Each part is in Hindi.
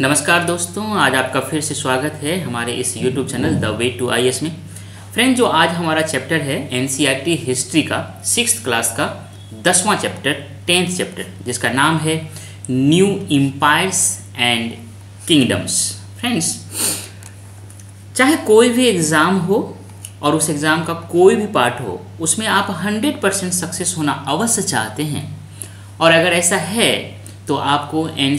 नमस्कार दोस्तों, आज आपका फिर से स्वागत है हमारे इस YouTube channel the way to I में। फ्रेंड जो आज हमारा चैप्टर है एन हिस्ट्री का सिक्स क्लास का, दसवां चैप्टर टेंथ चैप्टर जिसका नाम है new empires and kingdoms friends चाहे कोई भी एग्ज़ाम हो और उस एग्ज़ाम का कोई भी पार्ट हो, उसमें आप 100 परसेंट सक्सेस होना अवश्य चाहते हैं। और अगर ऐसा है तो आपको एन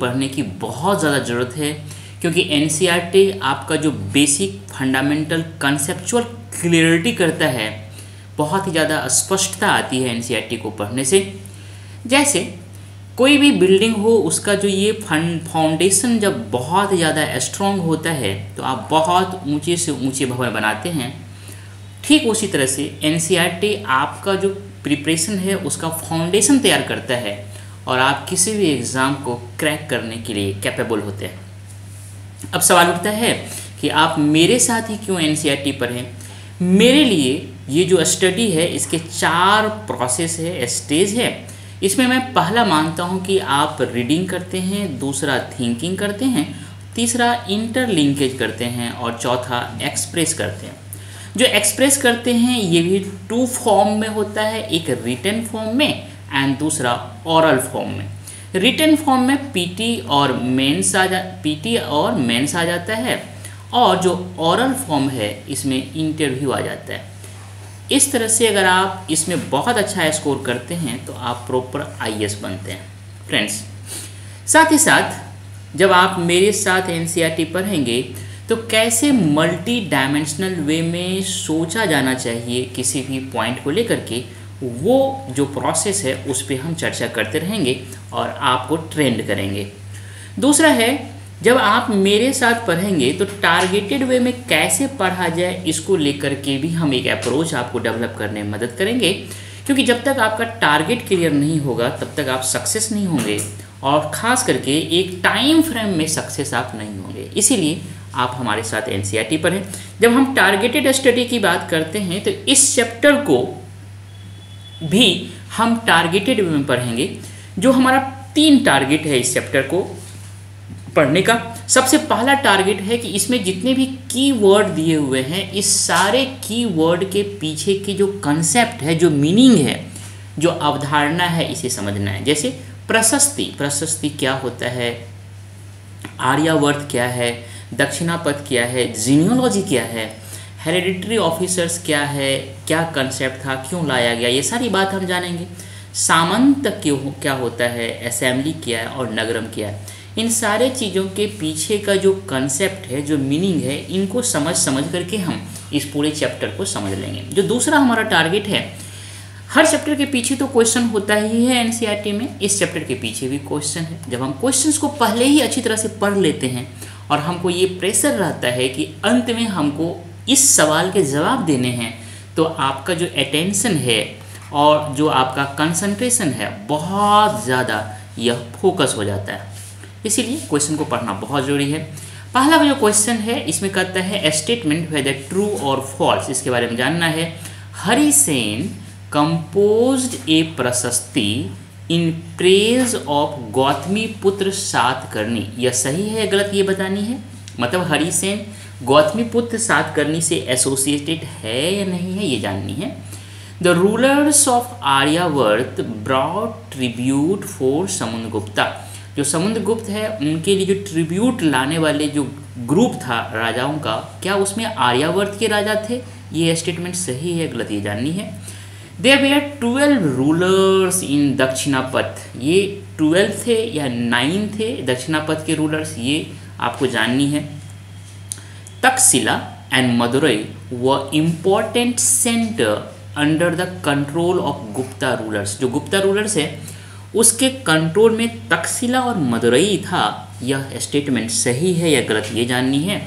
पढ़ने की बहुत ज़्यादा ज़रूरत है, क्योंकि एन आपका जो बेसिक फंडामेंटल कंसेप्चुअल क्लियरिटी करता है, बहुत ही ज़्यादा स्पष्टता आती है एन को पढ़ने से। जैसे, कोई भी बिल्डिंग हो, उसका जो ये फाउंडेशन जब बहुत ज़्यादा स्ट्रॉन्ग होता है तो आप बहुत ऊँचे से ऊँचे भवन बनाते हैं। ठीक उसी तरह से एन आपका जो प्रिपरेशन है, उसका फाउंडेशन तैयार करता है। और आप किसी भी एग्ज़ाम को क्रैक करने के लिए कैपेबल होते हैं। अब सवाल उठता है कि आप मेरे साथ ही क्यों एन पढ़ें मेरे लिए ये जो स्टडी है, इसके चार प्रोसेस है स्टेज है। इसमें मैं पहला मानता हूँ कि आप रीडिंग करते हैं, दूसरा थिंकिंग करते हैं, तीसरा इंटरलिंकेज करते हैं और चौथा एक्सप्रेस करते हैं। जो एक्सप्रेस करते हैं, ये भी टू फॉर्म में होता है, एक रिटर्न फॉर्म में। एंड दूसरा ओरल फॉर्म में। रिटर्न फॉर्म में पीटी और मेंस आ जा पीटी और मेंस आ जाता है और जो ओरल फॉर्म है, इसमें इंटरव्यू आ जाता है। इस तरह से अगर आप इसमें बहुत अच्छा स्कोर करते हैं तो आप प्रॉपर आई बनते हैं। फ्रेंड्स साथ ही साथ, जब आप मेरे साथ एन पढ़ेंगे तो कैसे मल्टी डायमेंशनल वे में सोचा जाना चाहिए किसी भी पॉइंट को लेकर के वो जो प्रोसेस है, उस पर हम चर्चा करते रहेंगे और आपको ट्रेंड करेंगे। दूसरा है, जब आप मेरे साथ पढ़ेंगे तो टारगेटेड वे में कैसे पढ़ा जाए, इसको लेकर के भी हम एक अप्रोच आपको डेवलप करने में मदद करेंगे। क्योंकि जब तक आपका टारगेट क्लियर नहीं होगा, तब तक आप सक्सेस नहीं होंगे और ख़ास करके एक टाइम फ्रेम में सक्सेस आप नहीं होंगे। इसीलिए आप हमारे साथ एन पढ़ें जब हम टारगेटेड स्टडी की बात करते हैं तो इस चैप्टर को भी हम टारगेटेड वे में पढ़ेंगे, जो हमारा तीन टारगेट है इस चैप्टर को पढ़ने का। सबसे पहला टारगेट है कि इसमें जितने भी की वर्ड दिए हुए हैं, इस सारे की वर्ड के पीछे के जो कंसेप्ट है, जो मीनिंग है, जो अवधारणा है, इसे समझना है। जैसे प्रशस्ति प्रशस्ति क्या होता है? आर्यावर्त क्या है? दक्षिणापथ क्या है? जीनियोलॉजी क्या है? हेरिडिटरी ऑफिसर्स क्या है? क्या कंसेप्ट था? क्यों लाया गया? ये सारी बात हम जानेंगे। सामंत क्यों क्या होता है? असेंबली क्या है और नगरम क्या है। इन सारे चीज़ों के पीछे का जो कंसेप्ट है, जो मीनिंग है, इनको समझ समझ करके हम इस पूरे चैप्टर को समझ लेंगे। जो दूसरा हमारा टारगेट है, हर चैप्टर के पीछे तो क्वेश्चन होता ही है एन में। इस चैप्टर के पीछे भी क्वेश्चन है। जब हम क्वेश्चंस को पहले ही अच्छी तरह से पढ़ लेते हैं और हमको ये प्रेशर रहता है कि अंत में हमको इस सवाल के जवाब देने हैं तो आपका जो अटेंशन है और जो आपका कंसंट्रेशन है, बहुत ज़्यादा यह फोकस हो जाता है। इसीलिए क्वेश्चन को पढ़ना बहुत ज़रूरी है। पहला जो क्वेश्चन है, इसमें कहता है स्टेटमेंट वेदर ट्रू और फॉल्स इसके बारे में जानना है। हरि सेन कंपोज ए प्रशस्ति इन प्रेज ऑफ़ गौतमी पुत्र सात करनी। यह सही है, गलत ये बतानी है? मतलब हरि सेन गौतमी पुत्र सात करनी से एसोसिएटेड है या नहीं है, ये जाननी है। The rulers of Aryavarta brought tribute for Samudragupta जो समुद्रगुप्त है, उनके लिए जो ट्रिब्यूट लाने वाले जो ग्रुप था राजाओं का, क्या उसमें आर्यावर्त के राजा थे? ये स्टेटमेंट सही है, गलत ये जाननी है। There they are twelve rulers in Dakshinapatha ये ट्वेल्व थे या नाइन थे? दक्षिणापथ के रूलर्स ये आपको जाननी है। Taxila and Madurai were important centre under the control of Gupta rulers जो गुप्ता रूलर्स है, उसके कंट्रोल में तक्षशिला और मदुरई था। यह स्टेटमेंट सही है या गलत ये जाननी है?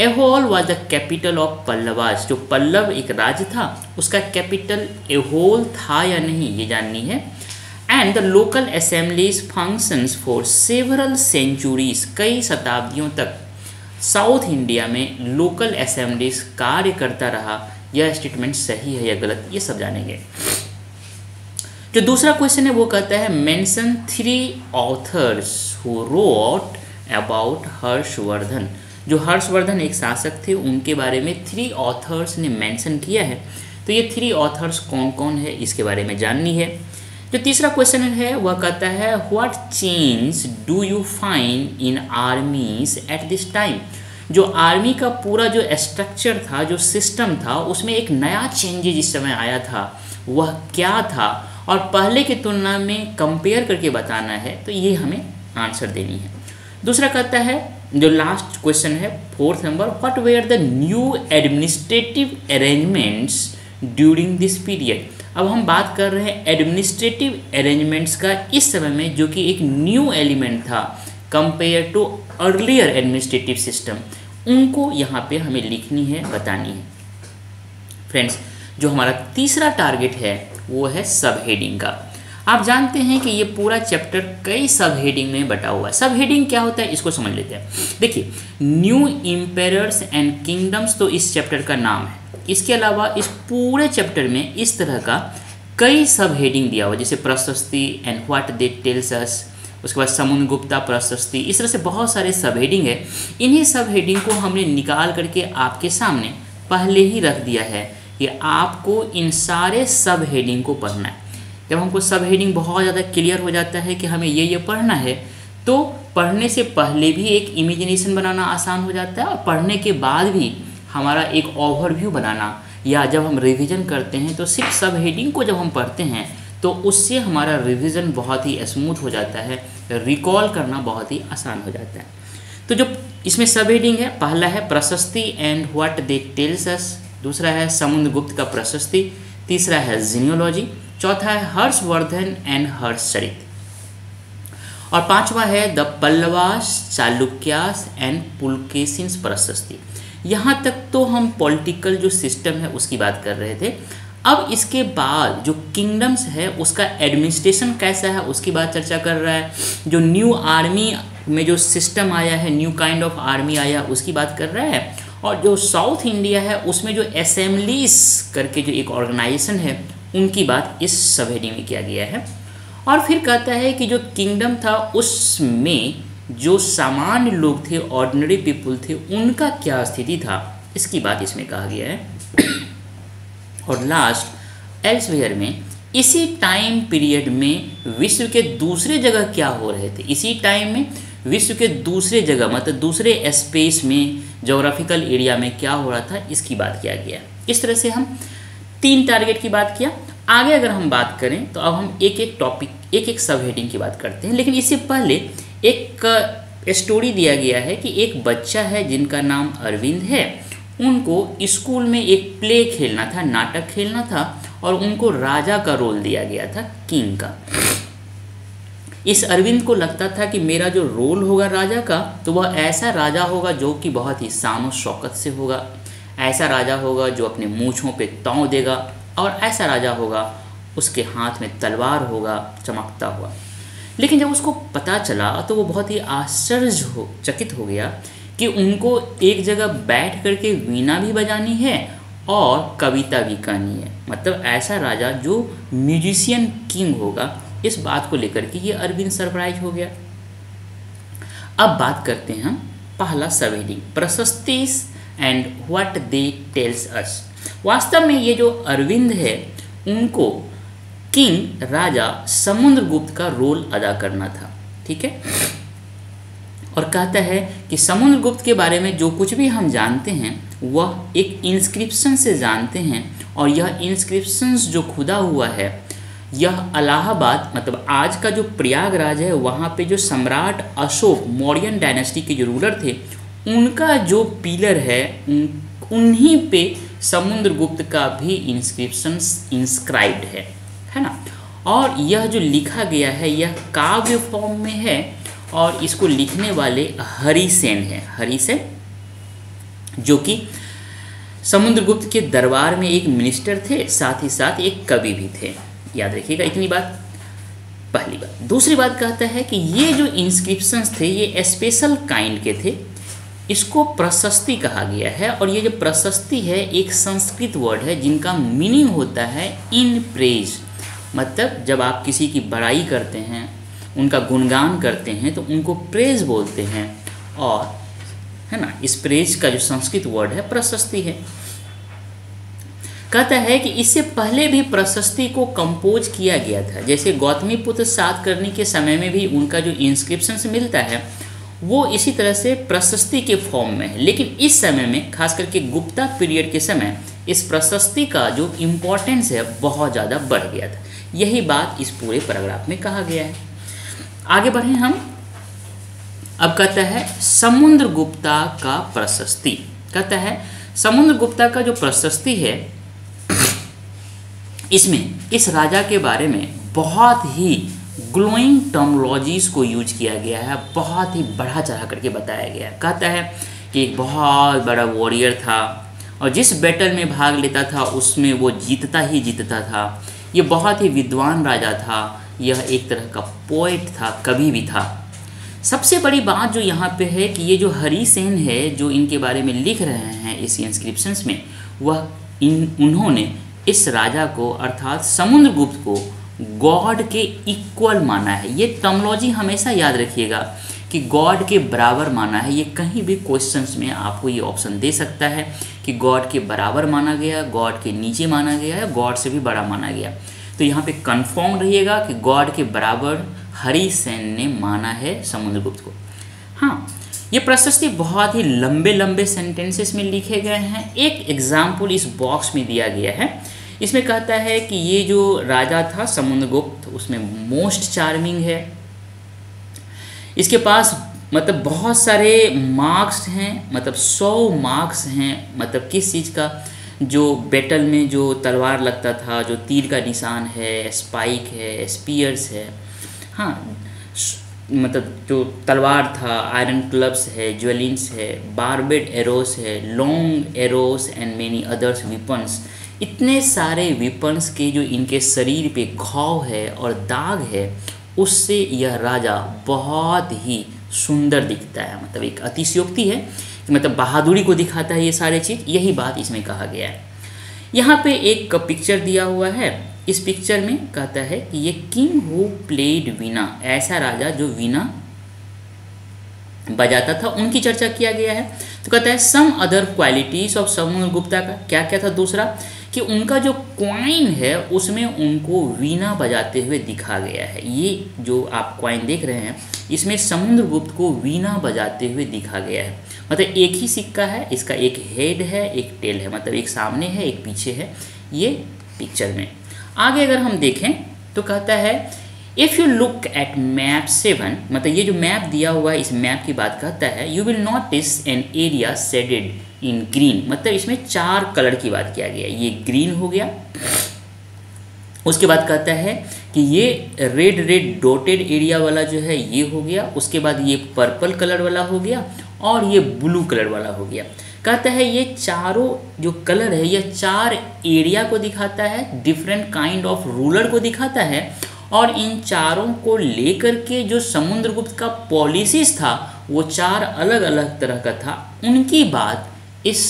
Aihole was the capital of Pallavas जो पल्लव एक राज्य था, उसका कैपिटल एहोल था या नहीं, ये जाननी है। And the local assemblies functions for several centuries कई शताब्दियों तक। साउथ इंडिया में लोकल असेंबलीज कार्य करता रहा, यह स्टेटमेंट सही है या गलत, ये सब जानेंगे। जो दूसरा क्वेश्चन है, वो कहता है mention three authors who wrote about Harshavardhana जो हर्षवर्धन एक शासक थे, उनके बारे में थ्री ऑथर्स ने मेंशन किया है। तो ये थ्री ऑथर्स कौन कौन है, इसके बारे में जाननी है। जो तीसरा क्वेश्चन है, वह कहता है what change do you find in armies at this time जो आर्मी का पूरा जो स्ट्रक्चर था, जो सिस्टम था, उसमें एक नया चेंजेज इस समय आया था, वह क्या था? और पहले की तुलना में कंपेयर करके बताना है तो ये हमें आंसर देनी है। दूसरा कहता है, जो लास्ट क्वेश्चन है fourth number what were the new administrative arrangements during this period अब हम बात कर रहे हैं एडमिनिस्ट्रेटिव अरेंजमेंट्स का इस समय में जो कि एक न्यू एलिमेंट था compare to earlier administrative system उनको यहाँ पे हमें लिखनी है, बतानी है। फ्रेंड्स जो हमारा तीसरा टारगेट है, वो है सब हेडिंग का। आप जानते हैं कि ये पूरा चैप्टर कई सब हेडिंग में बटा हुआ है। सब हेडिंग क्या होता है, इसको समझ लेते हैं। देखिए न्यू इम्पेयर्स एंड किंगडम्स तो इस चैप्टर का नाम है। इसके अलावा इस पूरे चैप्टर में इस तरह का कई सब हेडिंग दिया हुआ जैसे prashasti and what they tells us उसके बाद समुन गुप्ता प्रशस्ति, इस तरह से बहुत सारे सब हेडिंग है। इन्हीं सब हेडिंग को हमने निकाल करके आपके सामने पहले ही रख दिया है कि आपको इन सारे सब हेडिंग को पढ़ना है। जब हमको सब हेडिंग बहुत ज़्यादा क्लियर हो जाता है कि हमें ये ये पढ़ना है तो पढ़ने से पहले भी एक इमेजिनेशन बनाना आसान हो जाता है और पढ़ने के बाद भी हमारा एक ओवरव्यू बनाना, या जब हम रिवीजन करते हैं तो सिर्फ़ सब हेडिंग को जब हम पढ़ते हैं तो उससे हमारा रिवीजन बहुत ही स्मूथ हो जाता है रिकॉल करना बहुत ही आसान हो जाता है। तो जो इसमें सब हेडिंग है, पहला है prashasti and what they tells us दूसरा है समुद्र गुप्त का प्रशस्ति, तीसरा है जीनियोलॉजी चौथा है हर्षवर्धन एंड हर्षचरित। और पांचवा है द पल्लवास चालुक्यास एंड पुलकेसिन्स प्रशस्ति। यहाँ तक तो हम पॉलिटिकल जो सिस्टम है, उसकी बात कर रहे थे। अब इसके बाद जो किंगडम्स है, उसका एडमिनिस्ट्रेशन कैसा है, उसकी बात चर्चा कर रहा है। जो न्यू आर्मी में जो सिस्टम आया है न्यू काइंड ऑफ़ आर्मी आया, उसकी बात कर रहा है। और जो साउथ इंडिया है, उसमें जो असेंबलीज करके जो एक ऑर्गेनाइजेशन है, उनकी बात इस सभेडी में किया गया है। और फिर कहता है कि जो किंगडम था, उसमें जो सामान्य लोग थे ऑर्डिनरी पीपुल थे, उनका क्या स्थिति था? इसकी बात इसमें कहा गया है। और लास्ट एल्सवेयर में, इसी टाइम पीरियड में विश्व के दूसरे जगह क्या हो रहे थे? इसी टाइम में विश्व के दूसरे जगह मतलब दूसरे स्पेस में जोग्राफिकल एरिया में क्या हो रहा था? इसकी बात किया गया इस तरह से हम तीन टारगेट की बात किया। आगे अगर हम बात करें तो अब हम एक एक टॉपिक एक एक सब हेडिंग की बात करते हैं। लेकिन इससे पहले एक स्टोरी दिया गया है कि एक बच्चा है जिनका नाम अरविंद है। उनको स्कूल में एक प्ले खेलना था, नाटक खेलना था और उनको राजा का रोल दिया गया था किंग का। इस अरविंद को लगता था कि मेरा जो रोल होगा राजा का तो वह ऐसा राजा होगा जो कि बहुत ही शान शौकत से होगा। ऐसा राजा होगा जो अपने मूछों पे ताव देगा और ऐसा राजा होगा, उसके हाथ में तलवार होगा, चमकता हुआ। लेकिन जब उसको पता चला तो वो बहुत ही आश्चर्य हो, चकित हो गया कि उनको एक जगह बैठ करके वीणा भी बजानी है और कविता भी कहनी है। मतलब ऐसा राजा जो म्यूजिशियन किंग होगा, इस बात को लेकर के ये अरविंद सरप्राइज़ हो गया। अब बात करते हैं पहला सवेली prashastis and what they tells us वास्तव में ये जो अरविंद है, उनको किंग राजा समुद्रगुप्त का रोल अदा करना था, ठीक है? और कहता है कि समुद्रगुप्त के बारे में जो कुछ भी हम जानते हैं, वह एक इंस्क्रिप्शन से जानते हैं और यह इंस्क्रिप्शन जो खुदा हुआ है, यह अलाहाबाद मतलब आज का जो प्रयागराज है, वहाँ पे जो सम्राट अशोक, मौर्यन डायनेस्टी के जो रूलर थे, उनका जो पिलर है, उन, उन्हीं पे समुद्रगुप्त का भी इंस्क्रिप्शन इंस्क्राइब्ड है। है ना? और यह जो लिखा गया है, यह काव्य फॉर्म में है और इसको लिखने वाले हरिसेन है। हरिसेन जो कि समुद्रगुप्त के दरबार में एक मिनिस्टर थे, साथ ही साथ एक कवि भी थे। याद रखिएगा इतनी बात। पहली बात। दूसरी बात कहता है कि ये जो इंस्क्रिप्शंस थे, ये स्पेशल काइंड के थे, इसको प्रशस्ति कहा गया है और ये जो प्रशस्ति है, एक संस्कृत वर्ड है जिनका मीनिंग होता है इन प्रेज मतलब जब आप किसी की बड़ाई करते हैं, उनका गुणगान करते हैं तो उनको प्रेज बोलते हैं। और, है ना, इस प्रेज का जो संस्कृत वर्ड है, प्रशस्ति है। कहता है कि इससे पहले भी प्रशस्ति को कंपोज किया गया था। जैसे गौतमी पुत्र सात करने के समय में भी उनका जो इंस्क्रिप्शन मिलता है, वो इसी तरह से प्रशस्ति के फॉर्म में है। लेकिन इस समय में, खास करके गुप्ता पीरियड के समय, इस प्रशस्ति का जो इम्पोर्टेंस है, बहुत ज़्यादा बढ़ गया था। यही बात इस पूरे पैराग्राफ में कहा गया है। आगे बढ़े हम। अब कहता है, समुद्र गुप्ता का प्रशस्ति। कहता है, समुद्र गुप्ता का जो प्रशस्ति है, इसमें, इस राजा के बारे में बहुत ही ग्लोइंग टर्मोलॉजीज को यूज़ किया गया है, बहुत ही बढ़ा चढ़ा करके बताया गया है। कहता है कि एक बहुत बड़ा वॉरियर था और जिस बैटल में भाग लेता था, उसमें वो जीतता ही जीतता था। ये बहुत ही विद्वान राजा था, यह एक तरह का पोइट था, कवि भी था। सबसे बड़ी बात जो यहाँ पे है कि ये जो हरी सेन है, जो इनके बारे में लिख रहे हैं इस इंस्क्रिप्शंस में, वह इन, उन्होंने इस राजा को, अर्थात समुद्रगुप्त को गॉड के इक्वल माना है। ये टर्मोलॉजी हमेशा याद रखिएगा। कि गॉड के बराबर माना है, ये कहीं भी क्वेश्चंस में आपको ये ऑप्शन दे सकता है कि गॉड के बराबर माना गया गॉड के नीचे माना गया है गॉड से भी बड़ा माना गया। तो यहाँ पे कंफर्म रहिएगा कि गॉड के बराबर हरी सेन ने माना है समुद्रगुप्त को। हाँ ये प्रशस्ति बहुत ही लंबे लंबे सेंटेंसेस में लिखे गए हैं। एक एग्ज़ाम्पल इस बॉक्स में दिया गया है। इसमें कहता है कि ये जो राजा था समुद्रगुप्त, उसमें मोस्ट चार्मिंग है। इसके पास मतलब बहुत सारे मार्क्स हैं मतलब सौ मार्क्स हैं मतलब किस चीज़ का? जो बैटल में जो तलवार लगता था, जो तीर का निशान है स्पाइक है स्पीयर्स है। हाँ मतलब जो तलवार था आयरन क्लब्स है ज्वेलिंग्स है बारबेड एरोस है long arrows and many others weapons इतने सारे विपन्स के जो इनके शरीर पे घाव है और दाग है उससे यह राजा बहुत ही सुंदर दिखता है। मतलब एक अतिशयोक्ति है कि मतलब बहादुरी को दिखाता है ये सारे चीज़। यही बात इसमें कहा गया है। यहाँ पे एक पिक्चर दिया हुआ है। इस पिक्चर में कहता है कि ये किंग हु प्लेड वीना ऐसा राजा जो वीना बजाता था, उनकी चर्चा किया गया है। तो कहता है सम अदर क्वालिटीज ऑफ़ समुद्र गुप्ता का क्या क्या था दूसरा? कि उनका जो क्वाइन है, उसमें उनको वीणा बजाते हुए दिखा गया है। ये जो आप क्वाइन देख रहे हैं, इसमें समुद्रगुप्त को वीणा बजाते हुए दिखा गया है। मतलब एक ही सिक्का है, इसका एक हेड है, एक टेल है मतलब एक सामने है, एक पीछे है, ये पिक्चर में। आगे अगर हम देखें तो कहता है if you look at map seven मतलब ये जो मैप दिया हुआ है, इस मैप की बात कहता है you will notice an area shaded in green मतलब इसमें चार कलर की बात किया गया ये ग्रीन हो गया। उसके बाद कहता है कि ये रेड रेड डॉटेड एरिया वाला जो है, ये हो गया। उसके बाद ये पर्पल कलर वाला हो गया और ये ब्लू कलर वाला हो गया। कहता है ये चारों जो कलर है, ये चार एरिया को दिखाता है डिफरेंट काइंड ऑफ़ रूलर को दिखाता है और इन चारों को लेकर के जो समुद्रगुप्त का पॉलिसीज़ था, वो चार अलग अलग तरह का था। उनकी बात इस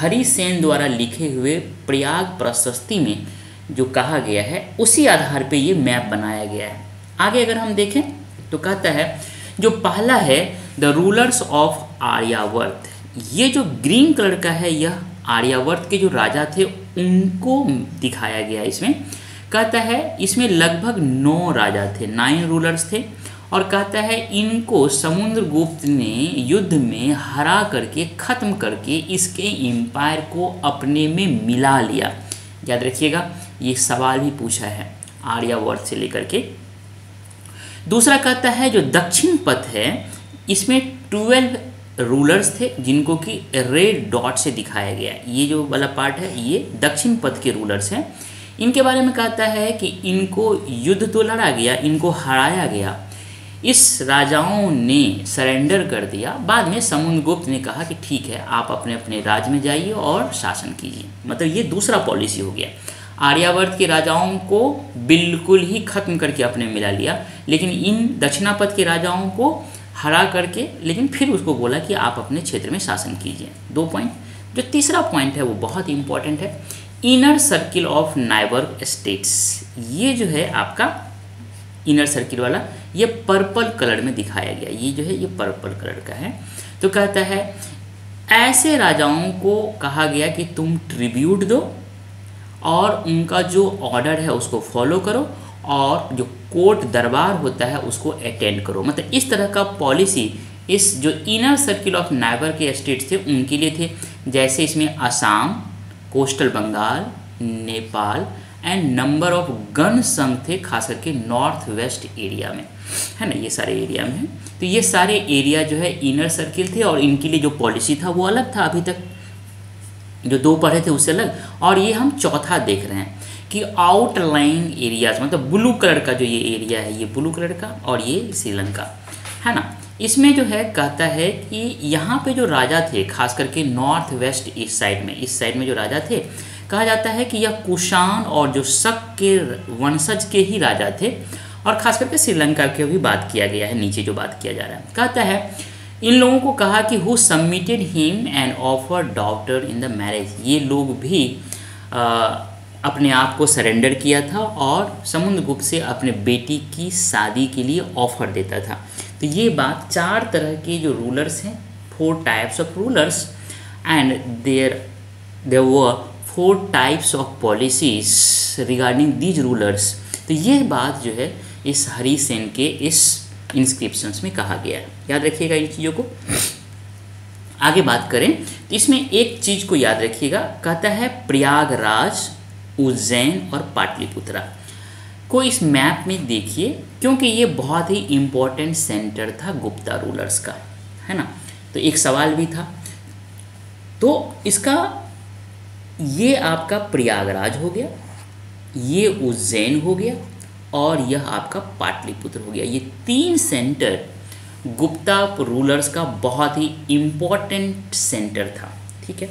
हरि सेन द्वारा लिखे हुए प्रयाग प्रशस्ति में जो कहा गया है, उसी आधार पे ये मैप बनाया गया है। आगे अगर हम देखें तो कहता है, जो पहला है द रूलर्स ऑफ़ आर्यावर्त ये जो ग्रीन कलर का है, यह आर्यावर्त के जो राजा थे, उनको दिखाया गया इसमें। कहता है, इसमें लगभग नौ राजा थे नाइन रूलर्स थे, और कहता है, इनको समुद्रगुप्त ने युद्ध में हरा करके, ख़त्म करके इसके एम्पायर को अपने में मिला लिया। याद रखिएगा, ये सवाल भी पूछा है आर्यावर्त से लेकर के। दूसरा कहता है, जो दक्षिण पथ है, इसमें ट्वेल्व रूलर्स थे, जिनको कि रेड डॉट से दिखाया गया। ये जो वाला पार्ट है, ये दक्षिण पथ के रूलर्स हैं। इनके बारे में कहता है कि इनको युद्ध तो लड़ा गया, इनको हराया गया। इस राजाओं ने सरेंडर कर दिया। बाद में समुद्रगुप्त ने कहा कि ठीक है, आप अपने अपने राज्य में जाइए और शासन कीजिए। मतलब ये दूसरा पॉलिसी हो गया। आर्यावर्त के राजाओं को बिल्कुल ही खत्म करके अपने मिला लिया, लेकिन इन दक्षिणापथ के राजाओं को हरा करके, लेकिन फिर उसको बोला कि आप अपने क्षेत्र में शासन कीजिए। दो पॉइंट जो तीसरा पॉइंट है, वो बहुत ही इंपॉर्टेंट है। Inner circle of neighbour states ये जो है आपका इनर सर्किल वाला, ये पर्पल कलर में दिखाया गया। ये जो है, ये पर्पल कलर का है। तो कहता है, ऐसे राजाओं को कहा गया कि तुम ट्रिब्यूट दो और उनका जो ऑर्डर है उसको फॉलो करो और जो कोर्ट दरबार होता है उसको अटेंड करो। मतलब इस तरह का पॉलिसी इस जो इनर सर्किल ऑफ़ नाइबर के स्टेट्स थे, उनके लिए थे। जैसे इसमें Assam coastal Bengal, Nepal and number of gana sangha थे खास करके नॉर्थ वेस्ट एरिया में। है ना? ये सारे एरिया में है। तो ये सारे एरिया जो है इनर सर्किल थे और इनके लिए जो पॉलिसी था, वो अलग था अभी तक। जो दो पढ़े थे, उससे अलग। और ये हम चौथा देख रहे हैं कि आउटलाइन एरियाज़ मतलब ब्लू कलर का जो ये एरिया है, ये ब्लू कलर का और ये श्रीलंका। है ना? इसमें जो है कहता है कि यहाँ पे जो राजा थे खास करके नॉर्थ वेस्ट इस साइड में इस साइड में जो राजा थे कहा जाता है कि यह कुशान और जो शक के वंशज के ही राजा थे। और खास करके श्रीलंका की भी बात किया गया है नीचे जो बात किया जा रहा है। कहता है इन लोगों को कहा कि who submitted him and offer daughter in the marriage ये लोग भी आ, अपने आप को सरेंडर किया था और समुद्रगुप्त से अपने बेटी की शादी के लिए ऑफ़र देता था। तो ये बात चार तरह के जो रूलर्स हैं four types of rulers and there there were four types of policies regarding these rulers तो ये बात जो है, इस हरी सेन के इस इंस्क्रिप्शंस में कहा गया है। याद रखिएगा इन चीज़ों को। आगे बात करें तो इसमें एक चीज़ को याद रखिएगा, कहता है प्रयागराज, उज्जैन और पाटलिपुत्रा। को इस मैप में देखिए, क्योंकि ये बहुत ही इम्पोर्टेंट सेंटर था गुप्ता रूलर्स का, है ना? तो एक सवाल भी था। तो इसका, ये आपका प्रयागराज हो गया, ये उज्जैन हो गया, और यह आपका पाटलिपुत्र हो गया। ये तीन सेंटर गुप्ता रूलर्स का बहुत ही इम्पोर्टेंट सेंटर था, ठीक है?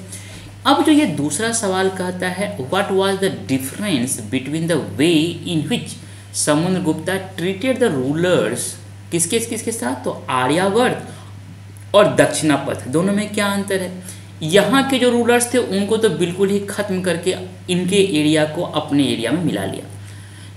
अब जो ये दूसरा सवाल कहता है what was the difference between the way in which Samudra Gupta treated the rulers किसके किसके साथ तो आर्यावर्त और दक्षिणापथ, दोनों में क्या अंतर है? यहाँ के जो रूलर्स थे, उनको तो बिल्कुल ही ख़त्म करके इनके एरिया को अपने एरिया में मिला लिया।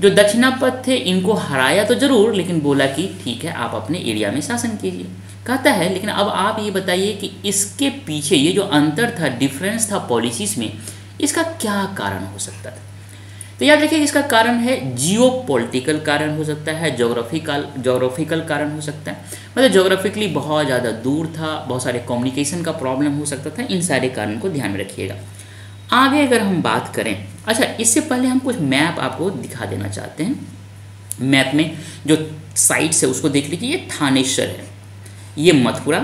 जो दक्षिणापथ थे, इनको हराया तो ज़रूर, लेकिन बोला कि ठीक है, आप अपने एरिया में शासन कीजिए। कहता है, लेकिन अब आप ये बताइए कि इसके पीछे ये जो अंतर था डिफरेंस था पॉलिसीज़ में, इसका क्या कारण हो सकता था? तो याद रखिए, इसका कारण है जियो पॉलिटिकल कारण हो सकता है जोग्राफिकल जोग्राफिकल कारण हो सकता है। मतलब जोग्राफिकली बहुत ज़्यादा दूर था, बहुत सारे कम्युनिकेशन का प्रॉब्लम हो सकता था, इन सारे कारण को ध्यान में रखिएगा। आगे अगर हम बात करें अच्छा इससे पहले हम कुछ मैप आपको दिखा देना चाहते हैं। मैप में जो साइट्स है, उसको देख लीजिए, ये थानेश्वर है। ये मथुरा,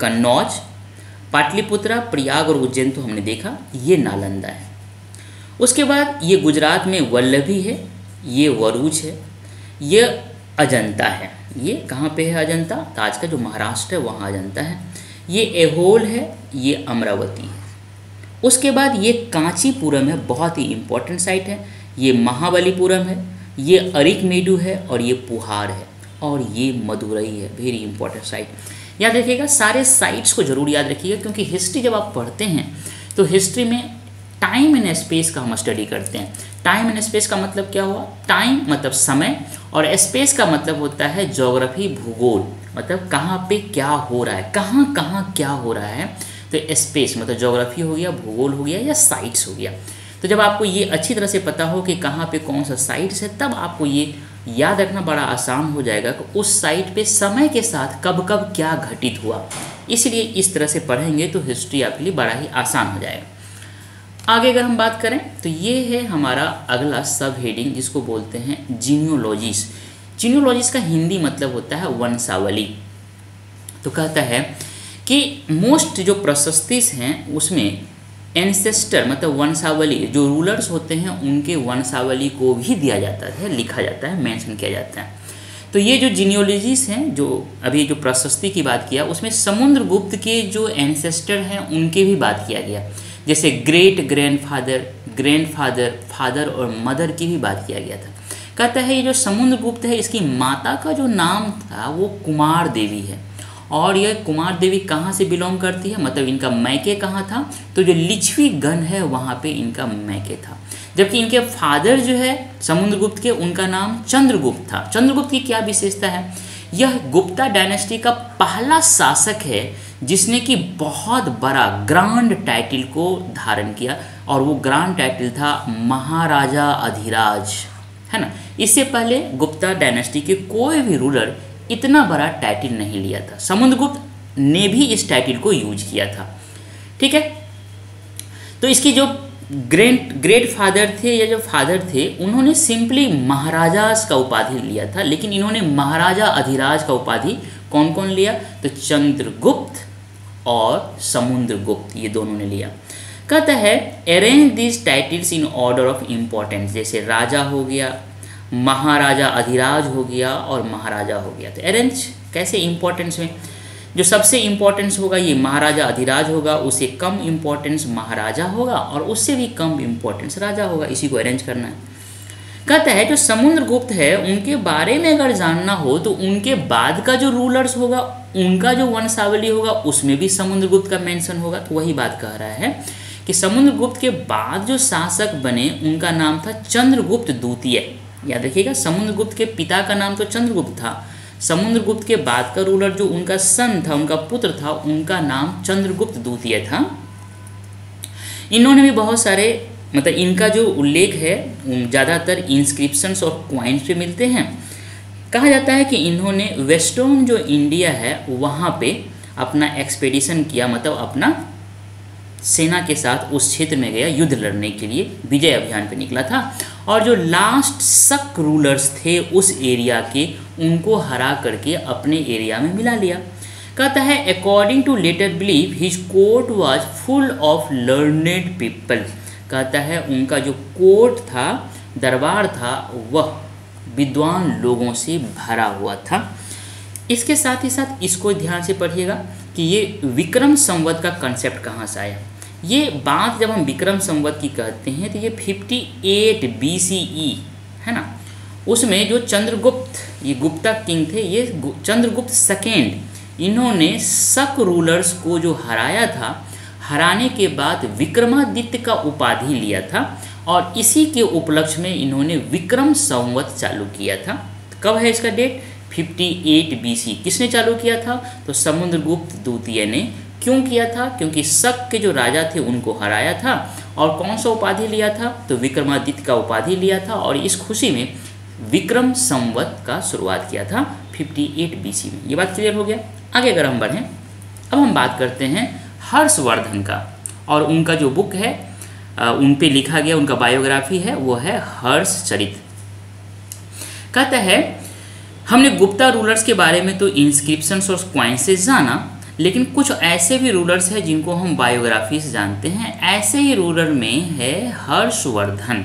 कन्नौज, पाटलिपुत्रा, प्रयाग और उज्जैन तो हमने देखा, ये नालंदा है। उसके बाद ये गुजरात में वल्लभी है, ये वरूच है, ये अजंता है। ये कहाँ पे है अजंता? तो आज का जो महाराष्ट्र है, वहाँ अजंता है। ये एहोल है, ये अमरावती है। उसके बाद ये कांचीपुरम है, बहुत ही इम्पोर्टेंट साइट है। ये महाबलीपुरम है, ये अरिक मेडू है और ये पुहार है। और ये मदुरई है वेरी इंपॉर्टेंट साइट याद रखिएगा, सारे साइट्स को ज़रूर याद रखिएगा, क्योंकि हिस्ट्री जब आप पढ़ते हैं तो हिस्ट्री में टाइम एंड स्पेस का हम स्टडी करते हैं. टाइम एंड स्पेस का मतलब क्या हुआ? टाइम मतलब समय, और स्पेस का मतलब होता है जोग्राफी भूगोल. मतलब कहाँ पे क्या हो रहा है, कहाँ कहाँ क्या हो रहा है? तो स्पेस मतलब जोग्राफी हो गया, भूगोल हो गया, या साइट्स हो गया. तो जब आपको ये अच्छी तरह से पता हो कि कहाँ पे कौन सा साइट्स है, तब आपको ये याद रखना बड़ा आसान हो जाएगा कि उस साइट पे समय के साथ कब कब क्या घटित हुआ। इसलिए इस तरह से पढ़ेंगे तो हिस्ट्री आपके लिए बड़ा ही आसान हो जाएगा। आगे अगर हम बात करें तो ये है हमारा अगला सब हेडिंग जिसको बोलते हैं जीनियोलॉजीस जीनियोलॉजीस का हिंदी मतलब होता है वंशावली। तो कहता है कि मोस्ट जो प्रशस्तिस हैं उसमें एंसेस्टर मतलब वंशावली, जो रूलर्स होते हैं, उनके वंशावली को भी दिया जाता है, लिखा जाता है मेंशन किया जाता है। तो ये जो जीनियोलॉजीज हैं, जो अभी जो प्रशस्ति की बात किया, उसमें समुद्रगुप्त के जो एनसेस्टर हैं, उनके भी बात किया गया। जैसे ग्रेट ग्रैंडफादर ग्रैंडफादर फादर और मदर की भी बात किया गया था। कहता है, ये जो समुद्रगुप्त है, इसकी माता का जो नाम था, वो कुमार देवी है। और यह कुमार देवी कहाँ से बिलोंग करती है? मतलब इनका मैके कहाँ था? तो जो लिच्छवी गन है, वहाँ पे इनका मैके था। जबकि इनके फादर जो है, समुद्रगुप्त के, उनका नाम चंद्रगुप्त था। चंद्रगुप्त की क्या विशेषता है? यह गुप्ता डायनेस्टी का पहला शासक है, जिसने कि बहुत बड़ा ग्रांड टाइटल को धारण किया, और वो ग्रांड टाइटल था महाराजा अधिराज। है ना? इससे पहले गुप्ता डायनेस्टी के कोई भी रूलर इतना बड़ा टाइटल नहीं लिया था। समुद्रगुप्त ने भी इस टाइटल को यूज़ किया था। ठीक है? तो इसकी जो ग्रेट ग्रेट फादर थे या जो फादर थे, उन्होंने सिंपली महाराजास का उपाधि लिया था। लेकिन इन्होंने महाराजा अधिराज का उपाधि कौन कौन लिया? तो चंद्रगुप्त और समुद्रगुप्त, ये दोनों ने लिया। कहता है arrange this titles in order of importance जैसे राजा हो गया महाराजा अधिराज हो गया और महाराजा हो गया। तो अरेंज कैसे इम्पोर्टेंस में? जो सबसे इम्पोर्टेंस होगा, ये महाराजा अधिराज होगा उससे कम इम्पोर्टेंस महाराजा होगा और उससे भी कम इम्पोर्टेंस राजा होगा। इसी को अरेंज करना है। कहता है, जो समुद्रगुप्त है, उनके बारे में अगर जानना हो तो उनके बाद का जो रूलर्स होगा, उनका जो वंशावली होगा, उसमें भी समुद्रगुप्त का मेंशन होगा। तो वही बात कह रहा है कि समुद्रगुप्त के बाद जो शासक बने, उनका नाम था चंद्रगुप्त द्वितीय। याद रखिएगा, समुद्रगुप्त के पिता का नाम तो चंद्रगुप्त था। समुद्रगुप्त के बाद का रूलर जो उनका सन था, उनका पुत्र था, उनका नाम चंद्रगुप्त द्वितीय था। इन्होंने भी बहुत सारे मतलब इनका जो उल्लेख है ज़्यादातर इंस्क्रिप्शंस और क्वाइंस पे मिलते हैं। कहा जाता है कि इन्होंने वेस्टर्न जो इंडिया है, वहाँ पे अपना एक्सपेडिशन किया मतलब अपना सेना के साथ उस क्षेत्र में गया, युद्ध लड़ने के लिए विजय अभियान पर निकला था। और जो लास्ट सक रूलर्स थे उस एरिया के, उनको हरा करके अपने एरिया में मिला लिया। कहता है according to letter believe his court was full of learned people कहता है, उनका जो कोर्ट था, दरबार था, वह विद्वान लोगों से भरा हुआ था। इसके साथ ही साथ इसको ध्यान से पढ़िएगा कि ये विक्रम संवत का कंसेप्ट कहाँ से आया? ये बात जब हम विक्रम संवत की कहते हैं तो ये 58 BCE है ना? उसमें जो चंद्रगुप्त, ये गुप्ता किंग थे, ये चंद्रगुप्त सेकेंड इन्होंने शक रूलर्स को जो हराया था, हराने के बाद विक्रमादित्य का उपाधि लिया था, और इसी के उपलक्ष्य में इन्होंने विक्रम संवत चालू किया था। कब है इसका डेट 58 बीसी किसने चालू किया था? तो समुद्रगुप्त द्वितीय ने क्यों किया था? क्योंकि शक के जो राजा थे, उनको हराया था। और कौन सा उपाधि लिया था? तो विक्रमादित्य का उपाधि लिया था और इस खुशी में विक्रम संवत का शुरुआत किया था 58 बीसी में। ये बात क्लियर हो गया? आगे अगर हम बढ़ें, अब हम बात करते हैं हर्षवर्धन का। और उनका जो बुक है उन पे लिखा गया, उनका बायोग्राफी है, वो है हर्ष चरित। कहता है, हमने गुप्ता रूलर्स के बारे में तो इंस्क्रिप्शंस और क्वाइंसेस जाना लेकिन कुछ ऐसे भी रूलर्स हैं जिनको हम बायोग्राफी से जानते हैं। ऐसे ही रूलर में है हर्षवर्धन।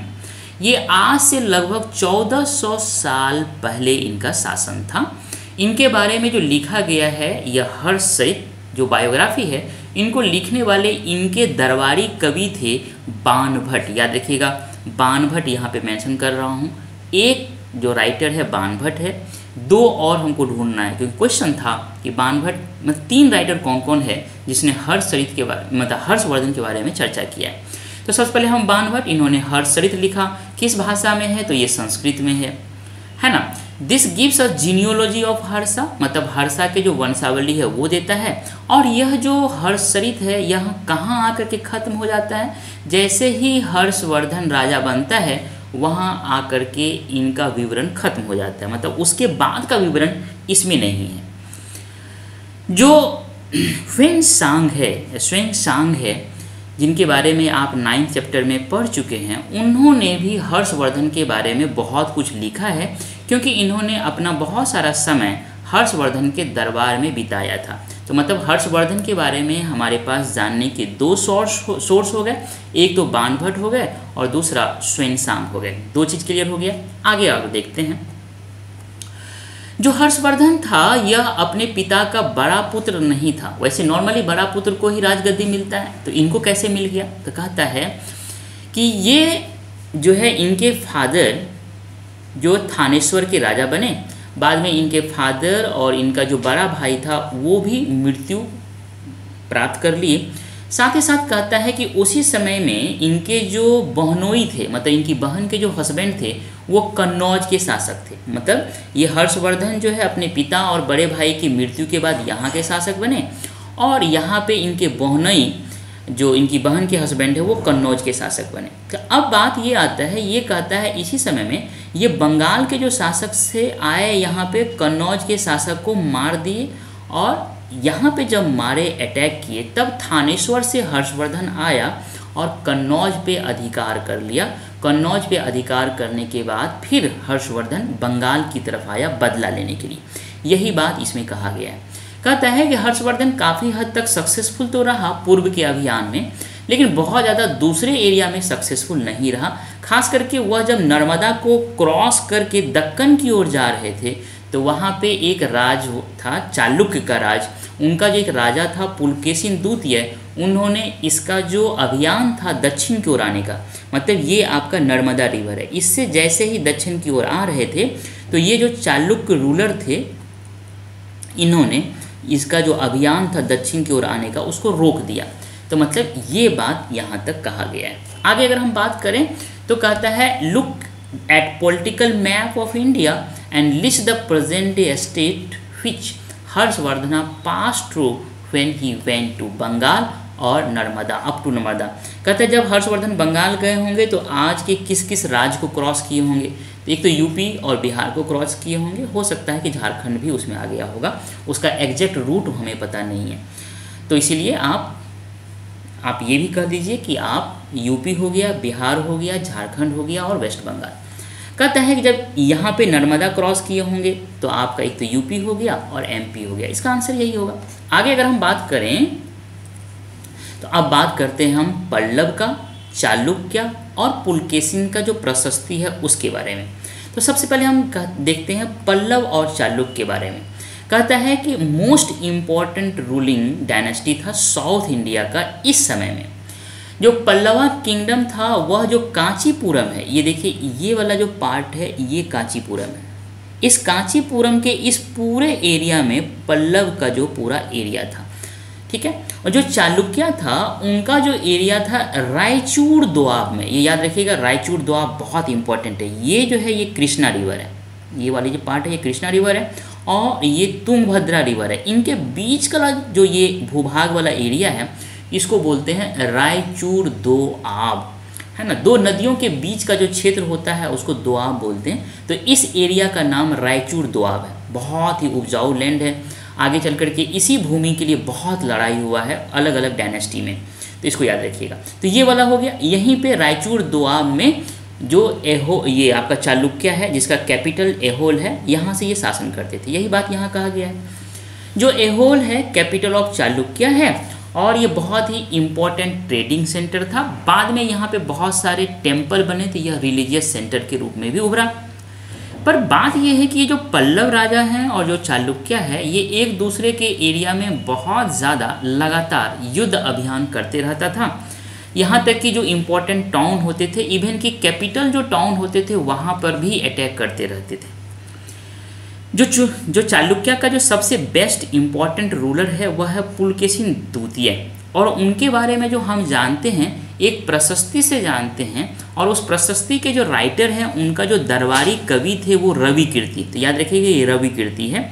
ये आज से लगभग 1400 साल पहले इनका शासन था। इनके बारे में जो लिखा गया है, यह हर्षचरित जो बायोग्राफी है, इनको लिखने वाले इनके दरबारी कवि थे बानभट्ट। याद रखिएगा, बानभट्ट यहाँ पे मेंशन कर रहा हूँ। एक जो राइटर है बानभट्ट है दो और हमको ढूंढना है, क्योंकि क्वेश्चन था कि बानभट्ट मतलब तीन राइटर कौन कौन है, जिसने हर्षचरित के बारे मतलब हर्षवर्धन के बारे में चर्चा किया है। तो सबसे पहले हम बानभट्ट, इन्होंने हर्षचरित लिखा, किस भाषा में है तो ये संस्कृत में है। है ना? This gives a genealogy of Harsha मतलब हर्षा के जो वंशावली है, वो देता है, और यह जो हर्षचरित है, यह कहाँ आकर के खत्म हो जाता है? जैसे ही हर्षवर्धन राजा बनता है वहाँ आकर के इनका विवरण खत्म हो जाता है। मतलब उसके बाद का विवरण इसमें नहीं है। जो फेन सांग है स्वेंग सांग है, जिनके बारे में आप नाइन्थ चैप्टर में पढ़ चुके हैं, उन्होंने भी हर्षवर्धन के बारे में बहुत कुछ लिखा है, क्योंकि इन्होंने अपना बहुत सारा समय हर्षवर्धन के दरबार में बिताया था। तो मतलब हर्षवर्धन के बारे में हमारे पास जानने के दो सोर्स सोर्स हो गए। एक तो बानभट्ट हो गए और दूसरा स्वेनसांग हो गए। दो चीज़ क्लियर हो गया। आगे आगे देखते हैं। जो हर्षवर्धन था, यह अपने पिता का बड़ा पुत्र नहीं था। वैसे नॉर्मली बड़ा पुत्र को ही राजगद्दी मिलता है तो इनको कैसे मिल गया? तो कहता है कि ये जो है इनके फादर जो थानेश्वर के राजा बने, बाद में इनके फादर और इनका जो बड़ा भाई था, वो भी मृत्यु प्राप्त कर लिए। साथ ही साथ कहता है कि उसी समय में इनके जो बहनोई थे मतलब इनकी बहन के जो हस्बैंड थे, वो कन्नौज के शासक थे। मतलब ये हर्षवर्धन जो है अपने पिता और बड़े भाई की मृत्यु के बाद यहाँ के शासक बने और यहाँ पे इनके बहनई, जो इनकी बहन के हस्बैंड है, वो कन्नौज के शासक बने। तो अब बात ये आता है, ये कहता है इसी समय में ये बंगाल के जो शासक से आए यहाँ पे कन्नौज के शासक को मार दिए और यहाँ पे जब मारे अटैक किए, तब थानेश्वर से हर्षवर्धन आया और कन्नौज पे अधिकार कर लिया। कन्नौज पे अधिकार करने के बाद फिर हर्षवर्धन बंगाल की तरफ़ आया बदला लेने के लिए। यही बात इसमें कहा गया है। कहता है कि हर्षवर्धन काफ़ी हद तक सक्सेसफुल तो रहा पूर्व के अभियान में, लेकिन बहुत ज़्यादा दूसरे एरिया में सक्सेसफुल नहीं रहा। खास करके वह जब नर्मदा को क्रॉस करके दक्कन की ओर जा रहे थे तो वहाँ पे एक राज था चालुक्य का राज। उनका जो एक राजा था पुलकेशिन द्वितीय उन्होंने इसका जो अभियान था दक्षिण की ओर आने का मतलब ये आपका नर्मदा रिवर है। इससे जैसे ही दक्षिण की ओर आ रहे थे तो ये जो चालुक्य रूलर थे, इन्होंने इसका जो अभियान था दक्षिण की ओर आने का, उसको रोक दिया। तो मतलब ये बात यहाँ तक कहा गया है। आगे अगर हम बात करें तो कहता है look at political map of India and list the present state which Harshavardhana pass through when he went to Bengal और नर्मदा अप टू नर्मदा। कहते हैं, जब हर्षवर्धन बंगाल गए होंगे तो आज के किस किस राज्य को क्रॉस किए होंगे? तो एक तो यूपी और बिहार को क्रॉस किए होंगे। हो सकता है कि झारखंड भी उसमें आ गया होगा। उसका एग्जैक्ट रूट हमें पता नहीं है। तो इसीलिए आप आप ये भी कह दीजिए कि आप यूपी हो गया, बिहार हो गया, झारखंड हो गया और वेस्ट बंगाल कहता है कि जब यहाँ पे नर्मदा क्रॉस किए होंगे तो आपका एक तो यूपी हो गया और एमपी हो गया। इसका आंसर यही होगा। आगे अगर हम बात करें तो अब बात करते हैं हम पल्लव का, चालुक्य और पुलकेशिन का जो प्रशस्ति है, उसके बारे में। तो सबसे पहले हम देखते हैं पल्लव और चालुक्य के बारे में। कहता है कि मोस्ट इंपॉर्टेंट रूलिंग डायनेस्टी था साउथ इंडिया का इस समय में। जो पल्लवा किंगडम था, वह जो कांचीपुरम है, ये देखिए, ये वाला जो पार्ट है, ये कांचीपुरम है। इस कांचीपुरम के इस पूरे एरिया में पल्लव का जो पूरा एरिया था, ठीक है? और जो चालुक्य था, उनका जो एरिया था रायचूर दोआब में। ये याद रखिएगा, रायचूर दोआब बहुत इंपॉर्टेंट है। ये जो है, ये कृष्णा रिवर है। ये वाली जो पार्ट है, ये कृष्णा रिवर है, और ये तुंगभद्रा रिवर है। इनके बीच का जो ये भूभाग वाला एरिया है इसको बोलते हैं रायचूर दो आब, है ना? दो नदियों के बीच का जो क्षेत्र होता है, उसको दोआब बोलते हैं। तो इस एरिया का नाम रायचूर दोआब है। बहुत ही उपजाऊ लैंड है। आगे चल कर के इसी भूमि के लिए बहुत लड़ाई हुआ है अलग अलग डायनेस्टी में। तो इसको याद रखिएगा। तो ये वाला हो गया। यहीं पे रायचूर दोआब में जो एहो, ये आपका चालुक्य है, जिसका कैपिटल एहोल है, यहाँ से ये शासन करते थे। यही बात यहाँ कहा गया है। जो एहोल है कैपिटल ऑफ़ चालुक्य है और ये बहुत ही इम्पोर्टेंट ट्रेडिंग सेंटर था। बाद में यहाँ पे बहुत सारे टेंपल बने थे, यह रिलीजियस सेंटर के रूप में भी उभरा। पर बात यह है कि ये जो पल्लव राजा हैं और जो चालुक्य है, ये एक दूसरे के एरिया में बहुत ज़्यादा लगातार युद्ध अभियान करते रहता था। यहाँ तक कि जो इम्पोर्टेंट टाउन होते थे इवन कि कैपिटल जो टाउन होते थे, वहाँ पर भी अटैक करते रहते थे। जो जो चालुक्य का जो सबसे बेस्ट इंपॉर्टेंट रूलर है, वह है पुलकेशिन द्वितीय और उनके बारे में जो हम जानते हैं, एक प्रशस्ति से जानते हैं, और उस प्रशस्ति के जो राइटर हैं, उनका जो दरबारी कवि थे, वो रवि कीर्ति तो याद रखिएगा ये रवि कीर्ति है।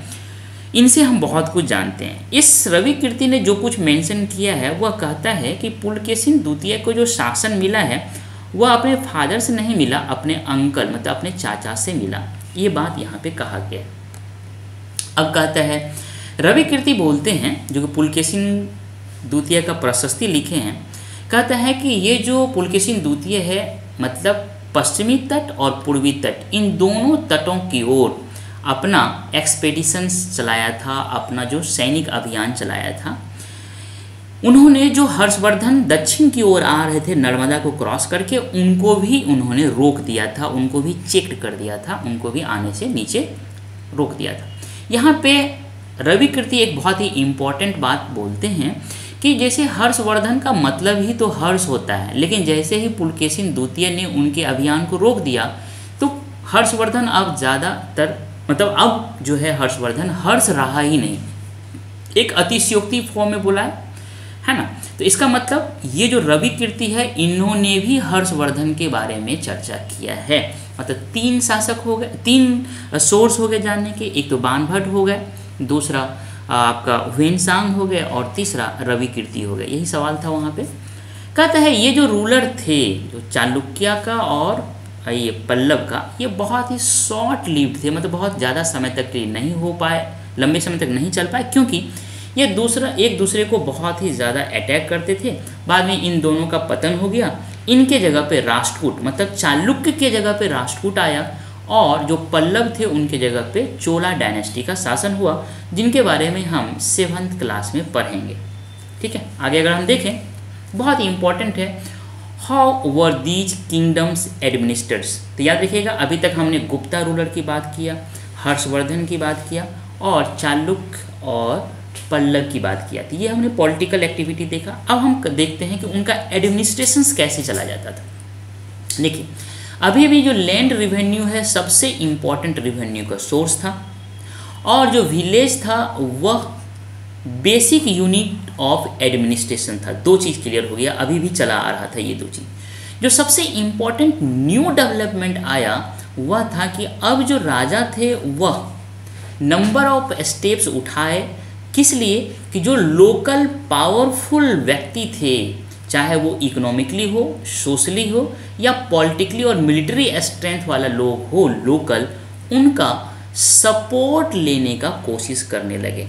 इनसे हम बहुत कुछ जानते हैं। इस रवि कीर्ति ने जो कुछ मेंशन किया है, वह कहता है कि पुलकेशिन द्वितीय को जो शासन मिला है, वह अपने फादर से नहीं मिला, अपने अंकल मतलब अपने चाचा से मिला। ये बात यहाँ पे कहा गया अब कहता है, रवि कीर्ति बोलते हैं, जो कि पुलकेशिन द्वितीय का प्रशस्ति लिखे हैं, कहता है कि ये जो पुलकेशिन द्वितीय है मतलब पश्चिमी तट और पूर्वी तट, इन दोनों तटों की ओर अपना एक्सपेडिशंस चलाया था, अपना जो सैनिक अभियान चलाया था। उन्होंने जो हर्षवर्धन दक्षिण की ओर आ रहे थे, नर्मदा को क्रॉस करके, उनको भी उन्होंने रोक दिया था, उनको भी चेक्ड कर दिया था, उनको भी आने से नीचे रोक दिया था। यहाँ पे रवि कृति एक बहुत ही इंपॉर्टेंट बात बोलते हैं कि जैसे हर्षवर्धन का मतलब ही तो हर्ष होता है, लेकिन जैसे ही पुलकेशिन द्वितीय ने उनके अभियान को रोक दिया तो हर्षवर्धन अब ज़्यादातर मतलब अब जो है हर्षवर्धन हर्ष रहा ही नहीं। एक अतिशयोक्ति फॉर्म में बोला है। है ना? तो इसका मतलब ये जो रवि कीर्ति है, इन्होंने भी हर्षवर्धन के बारे में चर्चा किया है। मतलब तीन शासक हो गए, तीन सोर्स हो गए जानने के। एक तो बानभट्ट हो गए, दूसरा आपका हुएनसांग हो गए और तीसरा रवि कीर्ति हो गए। यही सवाल था वहाँ पे। कहता है, ये जो रूलर थे, जो चालुक्य का और ये पल्लव का, ये बहुत ही शॉर्ट लिव्ड थे। मतलब बहुत ज़्यादा समय तक नहीं हो पाए, लंबे समय तक नहीं चल पाए, क्योंकि ये दूसरा, एक दूसरे को बहुत ही ज़्यादा अटैक करते थे। बाद में इन दोनों का पतन हो गया। इनके जगह पे राष्ट्रकूट मतलब चालुक्य के जगह पे राष्ट्रकूट आया और जो पल्लव थे, उनके जगह पे चोला डायनेस्टी का शासन हुआ, जिनके बारे में हम सेवन्थ क्लास में पढ़ेंगे। ठीक है? आगे अगर हम देखें, बहुत इंपॉर्टेंट है। How were these kingdoms administers तो याद रखिएगा, अभी तक हमने गुप्ता रूलर की बात किया, हर्षवर्धन की बात किया और चालुक्य और पल्लव की बात किया थी। ये हमने पॉलिटिकल एक्टिविटी देखा। अब हम देखते हैं कि उनका एडमिनिस्ट्रेशन कैसे चला जाता था। देखिए अभी भी जो लैंड रिवेन्यू है, सबसे इंपॉर्टेंट रिवेन्यू का सोर्स था। और जो विलेज था, वह बेसिक यूनिट ऑफ़ एडमिनिस्ट्रेशन था। दो चीज़ क्लियर हो गया। अभी भी चला आ रहा था ये दो चीज़। जो सबसे इंपॉर्टेंट न्यू डेवलपमेंट आया, वह था कि अब जो राजा थे, वह नंबर ऑफ़ स्टेप्स उठाए किस लिए? कि जो लोकल पावरफुल व्यक्ति थे, चाहे वो इकोनॉमिकली हो सोशली हो, या पॉलिटिकली और मिलिट्री स्ट्रेंथ वाला लोग हो लोकल उनका सपोर्ट लेने का कोशिश करने लगे,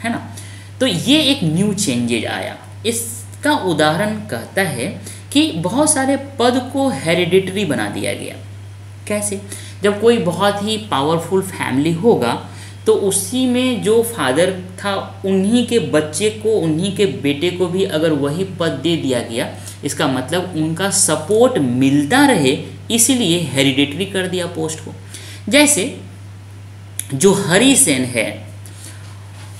है ना? तो ये एक न्यू चेंजेज आया। इसका उदाहरण कहता है कि बहुत सारे पद को हेरिडिटरी बना दिया गया। कैसे? जब कोई बहुत ही पावरफुल फैमिली होगा तो उसी में जो फादर था, उन्हीं के बच्चे को, उन्हीं के बेटे को भी अगर वही पद दे दिया गया, इसका मतलब उनका सपोर्ट मिलता रहे, इसीलिए हेरिडेटरी कर दिया पोस्ट को। जैसे जो हरी सेन है,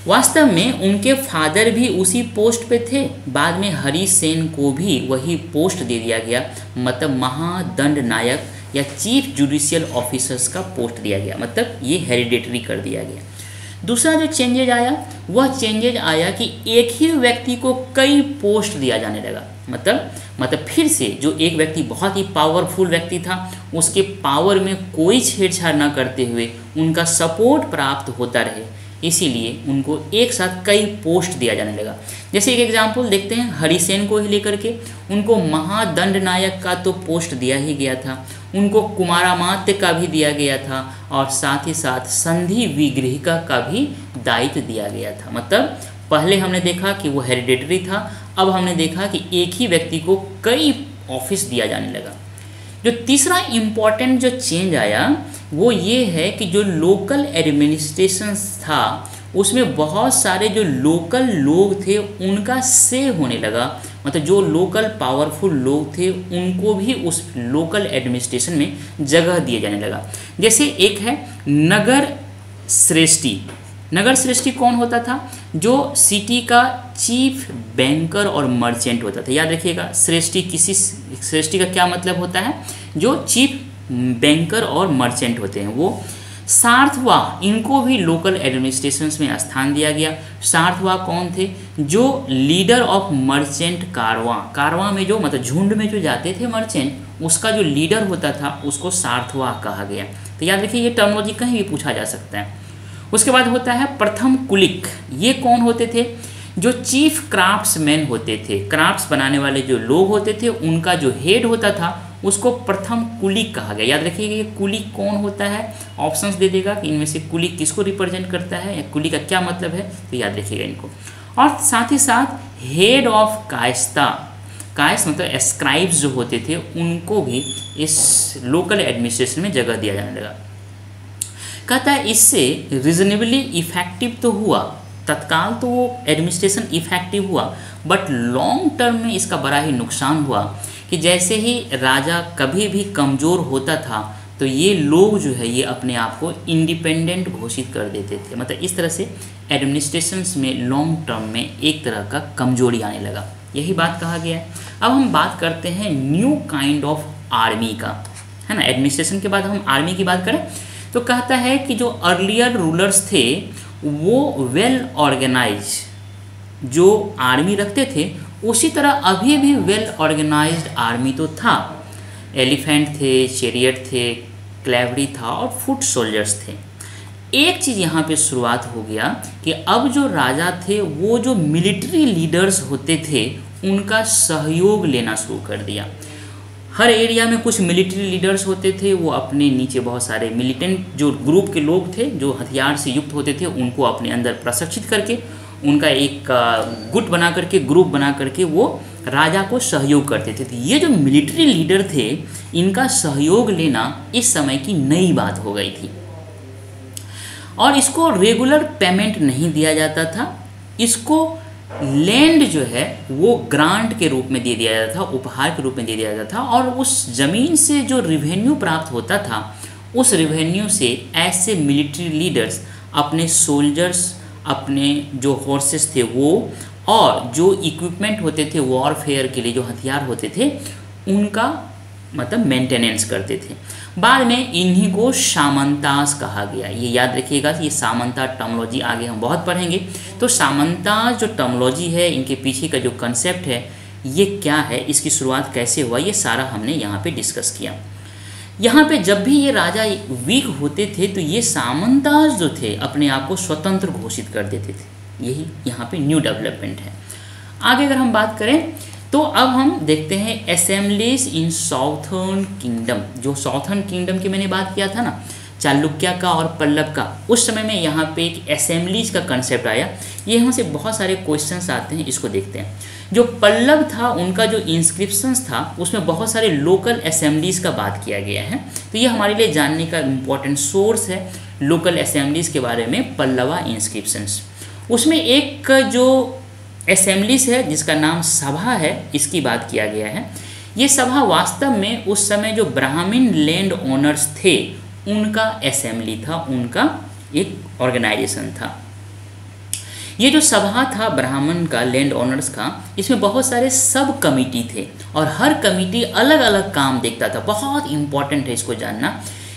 वास्तव में उनके फादर भी उसी पोस्ट पे थे, बाद में हरी सेन को भी वही पोस्ट दे दिया गया मतलब महादंड नायक या चीफ जुडिशियल ऑफिसर्स का पोस्ट दिया गया मतलब ये हेरिडेटरी कर दिया गया। दूसरा जो चेंजेज आया, वह चेंजेज आया कि एक ही व्यक्ति को कई पोस्ट दिया जाने लगा। मतलब मतलब फिर से जो एक व्यक्ति बहुत ही पावरफुल व्यक्ति था, उसके पावर में कोई छेड़छाड़ ना करते हुए उनका सपोर्ट प्राप्त होता रहे। इसीलिए उनको एक साथ कई पोस्ट दिया जाने लगा। जैसे एक एग्ज़ाम्पल देखते हैं, हरिसेन को ही लेकर के, उनको महादंड नायक का तो पोस्ट दिया ही गया था। उनको कुमारामात्य का भी दिया गया था और साथ ही साथ संधि विग्रहिका का भी दायित्व दिया गया था। मतलब पहले हमने देखा कि वो हेरिडेटरी था, अब हमने देखा कि एक ही व्यक्ति को कई ऑफ़िस दिया जाने लगा। जो तीसरा इंपॉर्टेंट जो चेंज आया, वो ये है कि जो लोकल एडमिनिस्ट्रेशन था उसमें बहुत सारे जो लोकल लोग थे, उनका से होने लगा। मतलब जो लोकल पावरफुल लोग थे, उनको भी उस लोकल एडमिनिस्ट्रेशन में जगह दिए जाने लगा। जैसे एक है, नगर श्रेष्ठी। नगर श्रेष्ठी कौन होता था? जो सिटी का चीफ बैंकर और मर्चेंट होता था। याद रखिएगा, श्रेष्ठी किसी, श्रेष्ठी का क्या मतलब होता है? जो चीफ बैंकर और मर्चेंट होते हैं, वो सार्थवा इनको भी लोकल एडमिनिस्ट्रेशन में स्थान दिया गया। सार्थवा कौन थे? जो लीडर ऑफ़ मर्चेंट कारवा कारवा में जो मतलब झुंड में जो जाते थे मर्चेंट उसका जो लीडर होता था, उसको सार्थवा कहा गया। तो याद रखिए, ये टर्मोलॉजी कहीं भी पूछा जा सकता है। उसके बाद होता है प्रथम कुलिक। ये कौन होते थे? जो चीफ क्राफ्ट्समैन होते थे। क्राफ्ट्स बनाने वाले जो लोग होते थे, उनका जो हेड होता था उसको प्रथम कुलिक कहा गया। याद रखिएगा ये कुलिक कौन होता है? ऑप्शंस दे देगा कि इनमें से कुलिक किसको रिप्रेजेंट करता है? या कुलिक का क्या मतलब है? तो याद रखिएगा इनको। और साथ ही साथ हेड ऑफ़ कायस्ता कायस मतलब एस्क्राइब्स जो होते थे, उनको भी इस लोकल एडमिनिस्ट्रेशन में जगह दिया जाने लगा। कहता है, इससे रिजनेबली इफ़ेक्टिव तो हुआ। तत्काल तो वो एडमिनिस्ट्रेशन इफ़ेक्टिव हुआ बट लॉन्ग टर्म में इसका बड़ा ही नुकसान हुआ। कि जैसे ही राजा कभी भी कमज़ोर होता था तो ये लोग जो है, ये अपने आप को इंडिपेंडेंट घोषित कर देते थे। मतलब इस तरह से एडमिनिस्ट्रेशन में लॉन्ग टर्म में एक तरह का कमज़ोरी आने लगा। यही बात कहा गया है। अब हम बात करते हैं न्यू काइंड ऑफ़ आर्मी का। है ना? एडमिनिस्ट्रेशन के बाद हम आर्मी की बात करें तो कहता है कि जो अर्लियर रूलर्स थे, वो वेल well ऑर्गेनाइज जो आर्मी रखते थे उसी तरह अभी भी वेल ऑर्गेनाइज्ड आर्मी तो था। एलिफेंट थे चेरियट थे क्लेवरी था और फुट सोल्जर्स थे। एक चीज़ यहाँ पे शुरुआत हो गया कि अब जो राजा थे, वो जो मिलिट्री लीडर्स होते थे, उनका सहयोग लेना शुरू कर दिया। हर एरिया में कुछ मिलिट्री लीडर्स होते थे, वो अपने नीचे बहुत सारे मिलिटेंट जो ग्रुप के लोग थे, जो हथियार से युक्त होते थे, उनको अपने अंदर प्रशिक्षित करके उनका एक गुट बना करके ग्रुप बना करके वो राजा को सहयोग करते थे। तो ये जो मिलिट्री लीडर थे, इनका सहयोग लेना इस समय की नई बात हो गई थी। और इसको रेगुलर पेमेंट नहीं दिया जाता था। इसको लैंड जो है, वो ग्रांट के रूप में दे दिया जाता था, उपहार के रूप में दे दिया जाता था। और उस ज़मीन से जो रिवेन्यू प्राप्त होता था, उस रिवेन्यू से ऐसे मिलिट्री लीडर्स अपने सोल्जर्स अपने जो हॉर्सेस थे वो और जो इक्विपमेंट होते थे वॉरफेयर के लिए जो हथियार होते थे, उनका मतलब मेंटेनेंस करते थे। बाद में इन्हीं को सामंतास कहा गया। ये याद रखिएगा कि ये सामंता टर्मोलॉजी आगे हम बहुत पढ़ेंगे। तो सामंतास जो टर्मोलॉजी है, इनके पीछे का जो कंसेप्ट है, ये क्या है, इसकी शुरुआत कैसे हुआ, ये सारा हमने यहाँ पे डिस्कस किया। यहाँ पे जब भी ये राजा वीक होते थे तो ये सामंताज जो थे, अपने आप को स्वतंत्र घोषित कर देते थे। यही यहाँ पे न्यू डेवलपमेंट है। आगे अगर हम बात करें तो अब हम देखते हैं असेंबलीज इन साउथर्न किंगडम जो साउथर्न किंगडम की मैंने बात किया था ना, चालुक्या का और पल्लव का, उस समय में यहाँ पे एक असेंबलीज का कंसेप्ट आया। ये यहाँ से बहुत सारे क्वेश्चन आते हैं, इसको देखते हैं। जो पल्लव था, उनका जो इंस्क्रिप्शंस था, उसमें बहुत सारे लोकल असेंबलीज का बात किया गया है। तो ये हमारे लिए जानने का इम्पोर्टेंट सोर्स है लोकल असेंबलीज के बारे में, पल्लवा इंस्क्रिप्शंस उसमें एक जो असेंबलीज है, जिसका नाम सभा है, इसकी बात किया गया है। ये सभा वास्तव में उस समय जो ब्राह्मीण लैंड ओनर्स थे, उनका असेंबली था, उनका एक ऑर्गेनाइजेशन था। ये जो सभा था ब्राह्मण का लैंड ओनर्स का, इसमें बहुत सारे सब कमिटी थे और हर कमिटी अलग अलग काम देखता था। बहुत इंपॉर्टेंट है इसको जानना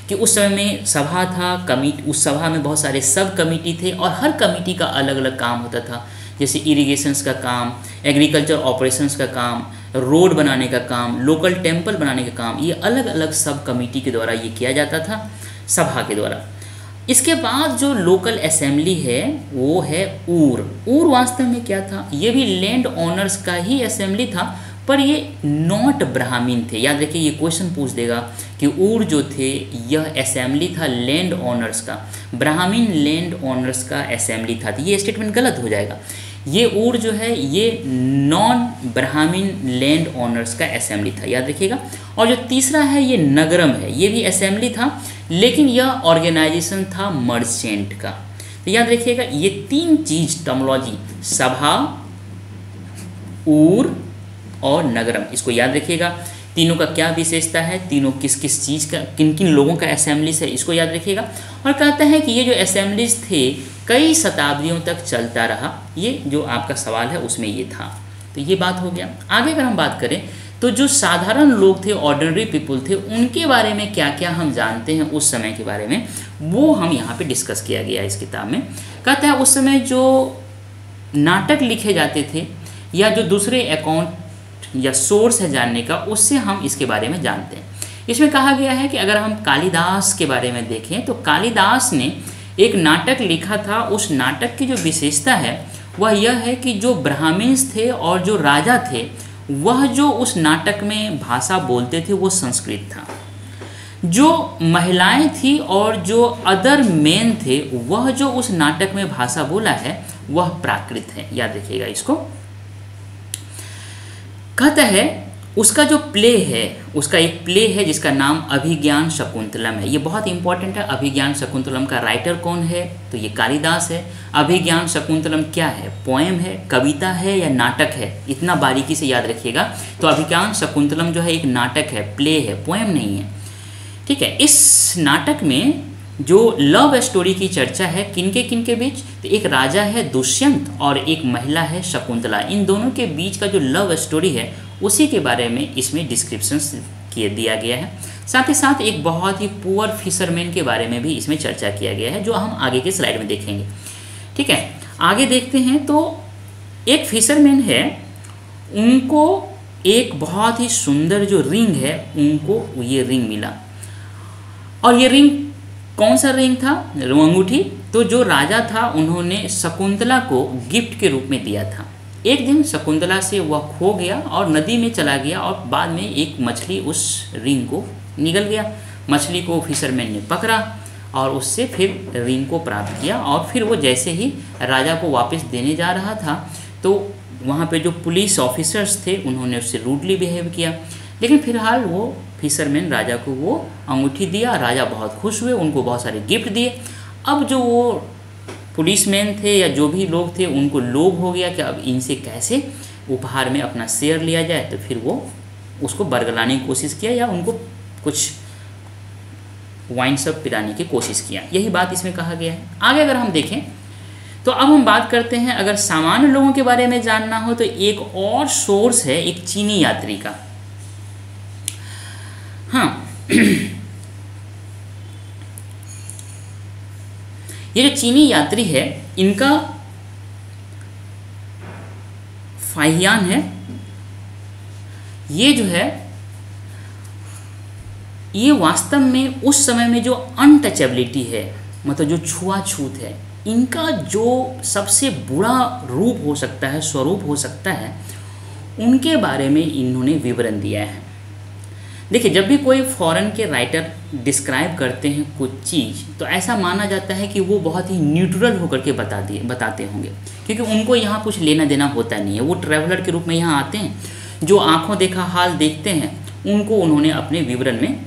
कि उस समय में सभा था, कमिटी, उस सभा में बहुत सारे सब कमिटी थे और हर कमिटी का अलग अलग काम होता था। जैसे इरिगेशंस का काम एग्रीकल्चर ऑपरेशंस का काम रोड बनाने का काम लोकल टेंपल बनाने का काम, ये अलग अलग सब कमिटी के द्वारा ये किया जाता था, सभा के द्वारा। इसके बाद जो लोकल असेंबली है, वो है ऊर। ऊर वास्तव में क्या था? ये भी लैंड ओनर्स का ही असेंबली था, पर ये नॉट ब्राह्मीण थे। याद रखिए, ये क्वेश्चन पूछ देगा कि ऊर जो थे, यह असेंबली था लैंड ओनर्स का। ब्राह्मीण लैंड ओनर्स का असेंबली था। तो ये स्टेटमेंट गलत हो जाएगा। ये ऊर जो है, ये नॉन ब्राह्मीण लैंड ओनर्स का असेंबली था। याद रखिएगा। और जो तीसरा है, ये नगरम है। ये भी असेंबली था लेकिन यह ऑर्गेनाइजेशन था मर्चेंट का। तो याद रखिएगा, ये तीन चीज़ टर्मोलॉजी, सभा, ऊर और नगरम। इसको याद रखिएगा, तीनों का क्या विशेषता है, तीनों किस किस चीज़ का, किन किन लोगों का असेंबलीज है, इसको याद रखिएगा। और कहते हैं कि ये जो असेंबलीज थे, कई शताब्दियों तक चलता रहा। ये जो आपका सवाल है, उसमें ये था। तो ये बात हो गया। आगे अगर हम बात करें तो जो साधारण लोग थे ऑर्डनरी पीपल थे, उनके बारे में क्या क्या हम जानते हैं उस समय के बारे में, वो हम यहाँ पे डिस्कस किया गया इस किताब में। कहते हैं, उस समय जो नाटक लिखे जाते थे, या जो दूसरे अकाउंट या सोर्स है जानने का, उससे हम इसके बारे में जानते हैं। इसमें कहा गया है कि अगर हम कालिदास के बारे में देखें तो कालिदास ने एक नाटक लिखा था। उस नाटक की जो विशेषता है, वह यह है कि जो ब्राह्मण्स थे और जो राजा थे वह जो उस नाटक में भाषा बोलते थे, वो संस्कृत था। जो महिलाएँ थी और जो अदर मेन थे, वह जो उस नाटक में भाषा बोला है, वह प्राकृत है। याद रखिएगा इसको। कहता है उसका जो प्ले है, उसका एक प्ले है जिसका नाम अभिज्ञान शकुंतलम है। ये बहुत इंपॉर्टेंट है। अभिज्ञान शकुंतलम का राइटर कौन है? तो ये कालिदास है। अभिज्ञान शकुंतलम क्या है? पोएम है, कविता है या नाटक है? इतना बारीकी से याद रखिएगा। तो अभिज्ञान शकुंतलम जो है, एक नाटक है, प्ले है पोएम नहीं है। ठीक है, इस नाटक में जो लव स्टोरी की चर्चा है, किनके किनके बीच? तो एक राजा है, दुष्यंत और एक महिला है, शकुंतला। इन दोनों के बीच का जो लव स्टोरी है उसी के बारे में इसमें डिस्क्रिप्शन किए दिया गया है। साथ ही साथ एक बहुत ही पुअर फिशरमैन के बारे में भी इसमें चर्चा किया गया है, जो हम आगे के स्लाइड में देखेंगे। ठीक है? आगे देखते हैं तो एक फिशरमैन है, उनको एक बहुत ही सुंदर जो रिंग है, उनको ये रिंग मिला। और ये रिंग कौन सा रिंग था? अंगूठी। तो जो राजा था, उन्होंने शकुंतला को गिफ्ट के रूप में दिया था। एक दिन शकुंतला से वह खो गया और नदी में चला गया और बाद में एक मछली उस रिंग को निकल गया। मछली को फिशरमैन ने पकड़ा और उससे फिर रिंग को प्राप्त किया और फिर वो जैसे ही राजा को वापस देने जा रहा था तो वहाँ पे जो पुलिस ऑफिसर्स थे, उन्होंने उससे रूडली बिहेव किया। लेकिन फ़िलहाल वो फिशरमैन राजा को वो अंगूठी दिया। राजा बहुत खुश हुए, उनको बहुत सारे गिफ्ट दिए। अब जो वो पुलिसमैन थे या जो भी लोग थे, उनको लोभ हो गया कि अब इनसे कैसे उपहार में अपना शेयर लिया जाए तो फिर वो उसको बरगलाने की कोशिश किया या उनको कुछ वाइन सब पिलाने की कोशिश किया। यही बात इसमें कहा गया है। आगे अगर हम देखें तो अब हम बात करते हैं, अगर सामान्य लोगों के बारे में जानना हो तो एक और सोर्स है, एक चीनी यात्री का। हाँ ये जो चीनी यात्री है, इनका फाहियान है। ये जो है, ये वास्तव में उस समय में जो अनटचेबिलिटी है मतलब जो छुआछूत है, इनका जो सबसे बुरा रूप हो सकता है, स्वरूप हो सकता है, उनके बारे में इन्होंने विवरण दिया है। देखिए, जब भी कोई फॉरेन के राइटर डिस्क्राइब करते हैं कुछ चीज़ तो ऐसा माना जाता है कि वो बहुत ही न्यूट्रल होकर के बता दिए, बताते होंगे। क्योंकि उनको यहाँ कुछ लेना देना होता नहीं है। वो ट्रैवलर के रूप में यहाँ आते हैं, जो आँखों देखा, हाल देखते हैं, उनको उन्होंने अपने विवरण में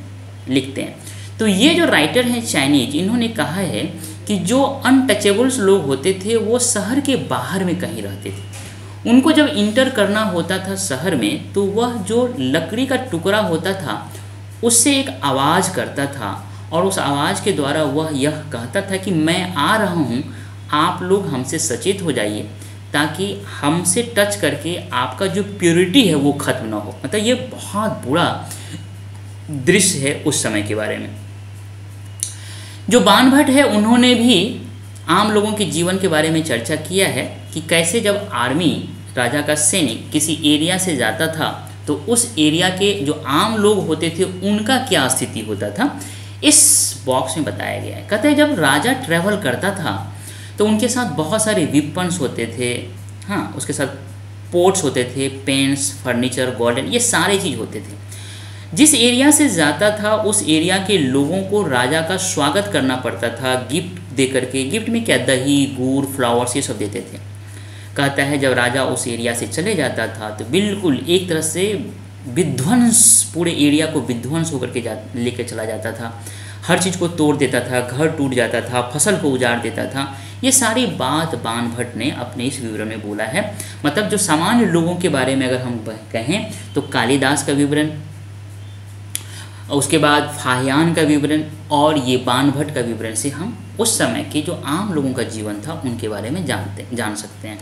लिखते हैं। तो ये जो राइटर हैं चाइनीज़ इन्होंने कहा है कि जो अनटचेबल्स लोग होते थे, वो शहर के बाहर में कहीं रहते थे। उनको जब इंटर करना होता था शहर में तो वह जो लकड़ी का टुकड़ा होता था, उससे एक आवाज़ करता था। और उस आवाज़ के द्वारा वह यह कहता था कि, मैं आ रहा हूँ, आप लोग हमसे सचेत हो जाइए, ताकि हमसे टच करके आपका जो प्योरिटी है, वो ख़त्म ना हो। मतलब ये बहुत बुरा दृश्य है उस समय के बारे में। जो बानभट्ट है, उन्होंने भी आम लोगों के जीवन के बारे में चर्चा किया है। कि कैसे जब आर्मी राजा का सैनिक किसी एरिया से जाता था तो उस एरिया के जो आम लोग होते थे, उनका क्या स्थिति होता था? इस बॉक्स में बताया गया है। कहते हैं, जब राजा ट्रैवल करता था तो उनके साथ बहुत सारे विपन्स होते थे हाँ उसके साथ पोर्ट्स होते थे पेंट्स फर्नीचर गोल्डन ये सारे चीज़ होते थे। जिस एरिया से जाता था, उस एरिया के लोगों को राजा का स्वागत करना पड़ता था गिफ्ट दे करके गिफ्ट में क्या? दही, गुड़ फ्लावर्स ये सब देते थे। कहता है, जब राजा उस एरिया से चले जाता था तो बिल्कुल एक तरह से विध्वंस, पूरे एरिया को विध्वंस होकर के जा लेकर चला जाता था। हर चीज़ को तोड़ देता था, घर टूट जाता था, फ़सल को उजाड़ देता था। ये सारी बात बान भट्ट ने अपने इस विवरण में बोला है। मतलब जो सामान्य लोगों के बारे में अगर हम कहें तो कालिदास का विवरण उसके बाद फाहयान का विवरण और ये बान भट्ट का विवरण से हम उस समय के जो आम लोगों का जीवन था, उनके बारे में जानते, जान सकते हैं।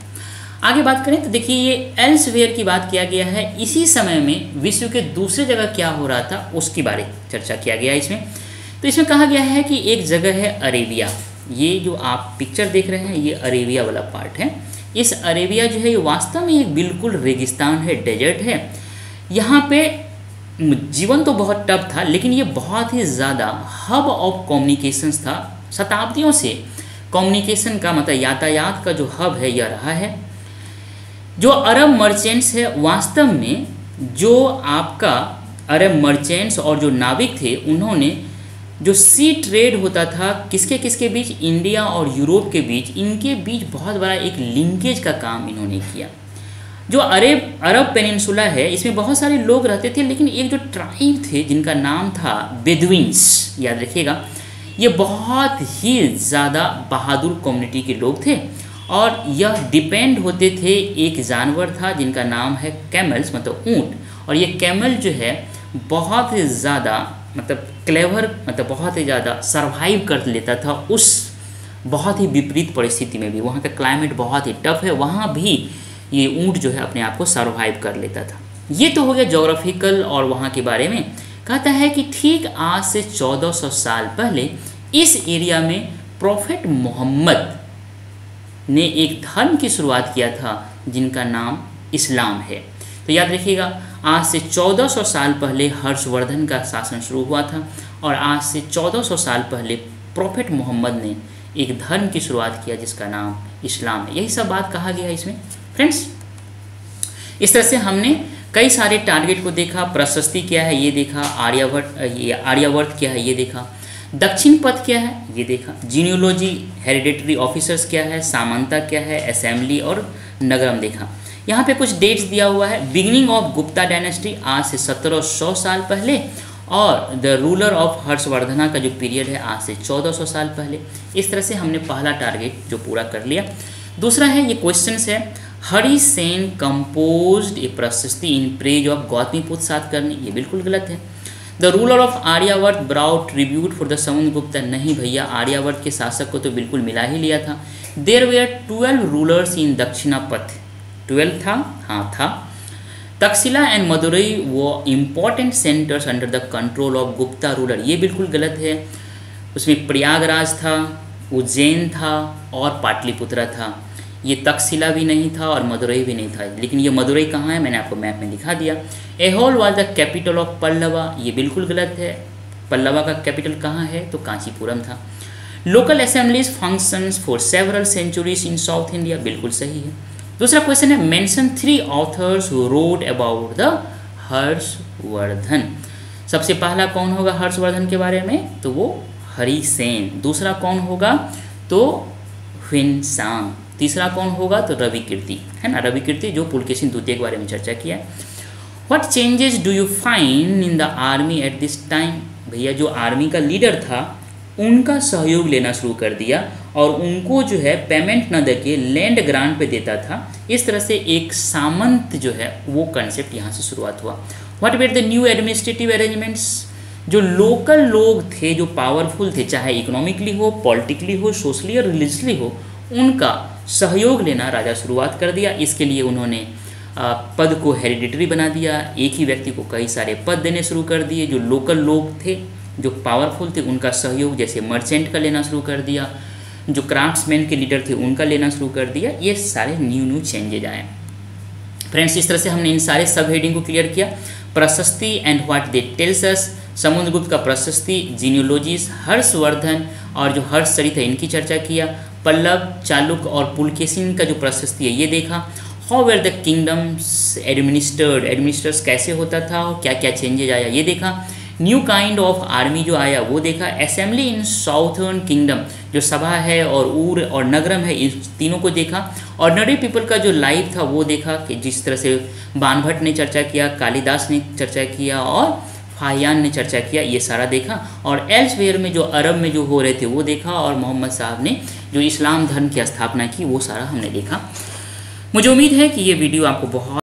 आगे बात करें तो देखिए ये एल्सवेयर की बात किया गया है। इसी समय में विश्व के दूसरे जगह क्या हो रहा था, उसके बारे चर्चा किया गया इसमें। तो इसमें कहा गया है कि एक जगह है अरेबिया। ये जो आप पिक्चर देख रहे हैं, ये अरेबिया वाला पार्ट है। इस अरेबिया जो है, ये वास्तव में एक बिल्कुल रेगिस्तान है डेजर्ट है। यहाँ पे जीवन तो बहुत टफ था, लेकिन ये बहुत ही ज़्यादा हब ऑफ़ कम्युनिकेशंस था शताब्दियों से। कम्युनिकेशन का मतलब यातायात का जो हब है, यह रहा है। जो अरब मर्चेंट्स है, वास्तव में जो आपका अरब मर्चेंट्स और जो नाविक थे, उन्होंने जो सी ट्रेड होता था, किसके किसके बीच? इंडिया और यूरोप के बीच। इनके बीच बहुत बड़ा एक लिंकेज का काम इन्होंने किया। जो अरब अरब पेनिनसुला है, इसमें बहुत सारे लोग रहते थे, लेकिन एक जो ट्राइब थे, जिनका नाम था बेदविंस याद रखिएगा, ये बहुत ही ज़्यादा बहादुर कम्युनिटी के लोग थे। और यह डिपेंड होते थे, एक जानवर था, जिनका नाम है कैमल्स मतलब ऊँट। और ये कैमल जो है, बहुत ही ज़्यादा मतलब क्लेवर मतलब बहुत ही ज़्यादा सर्वाइव कर लेता था, उस बहुत ही विपरीत परिस्थिति में भी। वहाँ का क्लाइमेट बहुत ही टफ है। वहाँ भी ये ऊँट जो है अपने आप को सर्वाइव कर लेता था। ये तो हो गया जोग्राफिकल और वहाँ के बारे में। कहता है कि ठीक आज से 1400 साल पहले इस एरिया में प्रॉफेट मोहम्मद ने एक धर्म की शुरुआत किया था, जिनका नाम इस्लाम है। तो याद रखिएगा, आज से 1400 साल पहले हर्षवर्धन का शासन शुरू हुआ था और आज से 1400 साल पहले प्रॉफेट मोहम्मद ने एक धर्म की शुरुआत किया, जिसका नाम इस्लाम है। यही सब बात कहा गया इसमें। फ्रेंड्स इस तरह से हमने कई सारे टारगेट को देखा, प्रशस्ति क्या है, ये देखा, आर्यावर्त ये आर्यावर्त क्या है, ये देखा। दक्षिण पथ क्या है, ये देखा। जीनियोलॉजी हेरिडेटरी ऑफिसर्स क्या है, सामंता क्या है असेंबली और नगरम देखा। यहाँ पे कुछ डेट्स दिया हुआ है। बिगिनिंग ऑफ़ गुप्ता डायनेस्टी आज से सत्रह सौ साल पहले और द रूलर ऑफ़ हर्षवर्धना का जो पीरियड है, आज से 1400 साल पहले। इस तरह से हमने पहला टारगेट जो पूरा कर लिया। दूसरा है, ये क्वेश्चन है। हरी सेन कंपोज ए प्रशस्ति इन प्रेज ऑफ़ गौतमीपुत्र सात करनी ये बिल्कुल गलत है the ruler of Aryavarta brought tribute for the Samudra Gupta नहीं भैया आर्यावर्त के शासक को तो बिल्कुल मिला ही लिया था there were twelve rulers in Dakshinapatha twelve था हाँ था तक्षशिला एंड मदुरई वो important centres under the control of Gupta ruler ये बिल्कुल गलत है उसमें प्रयागराज था उज्जैन था और पाटलिपुत्रा था ये तक्षशिला भी नहीं था और मदुरई भी नहीं था। लेकिन ये मदुरई कहाँ है? मैंने आपको मैप में दिखा दिया। Aihole was the capital of Pallava. ये बिल्कुल गलत है। पल्लवा का कैपिटल कहाँ है? तो कांचीपुरम था। Local assemblies functions for several centuries in south India बिल्कुल सही है। दूसरा क्वेश्चन है mention three authors wrote about the Harshavardhan. सबसे पहला कौन होगा हर्षवर्धन के बारे में? तो वो हरि सेन दूसरा कौन होगा? तो ह्विनसांग। तीसरा कौन होगा? तो रवि कीर्ति, है ना? रवि कीर्ति जो पुलकेशिन द्वितीय के बारे में चर्चा किया what changes do you find in the army at this time भैया, जो आर्मी का लीडर था, उनका सहयोग लेना शुरू कर दिया और उनको जो है पेमेंट न देके लैंड ग्रांट पे देता था। इस तरह से एक सामंत जो है, वो कंसेप्ट यहाँ से शुरुआत हुआ। What were the new administrative arrangements जो लोकल लोग थे, जो पावरफुल थे, चाहे इकोनॉमिकली हो पॉलिटिकली हो सोशली और रिलीजली हो उनका सहयोग लेना राजा शुरुआत कर दिया। इसके लिए उन्होंने पद को हेरिडिटरी बना दिया। एक ही व्यक्ति को कई सारे पद देने शुरू कर दिए। जो लोकल लोग थे, जो पावरफुल थे, उनका सहयोग जैसे मर्चेंट का लेना शुरू कर दिया। जो क्राफ्ट्समैन के लीडर थे, उनका लेना शुरू कर दिया। ये सारे न्यू न्यू चेंजेज आए। फ्रेंड्स इस तरह से हमने इन सारे सब हेडिंग को क्लियर किया। Prashasti and what they tells us Samudragupta का प्रशस्ति जीनियोलॉजीज हर्षवर्धन और जो हर्ष चरित है इनकी चर्चा किया। पल्लव, चालुक और पुलकेशिन का जो प्रशस्ति है, ये देखा। How were the kingdoms administered administers कैसे होता था? और क्या क्या चेंजेज आया? ये देखा। न्यू काइंड ऑफ़ आर्मी जो आया, वो देखा। असेंबली इन साउथर्न किंगडम जो सभा है और ऊर और नगरम है, इन तीनों को देखा। और ऑर्डनरी पीपल का जो लाइफ था, वो देखा कि जिस तरह से बानभट्ट ने चर्चा किया, कालिदास ने चर्चा किया और फाहियान ने चर्चा किया, ये सारा देखा। और एल्सवेयर में जो अरब में जो हो रहे थे, वो देखा और मोहम्मद साहब ने जो इस्लाम धर्म की स्थापना की, वो सारा हमने देखा। मुझे उम्मीद है कि ये वीडियो आपको बहुत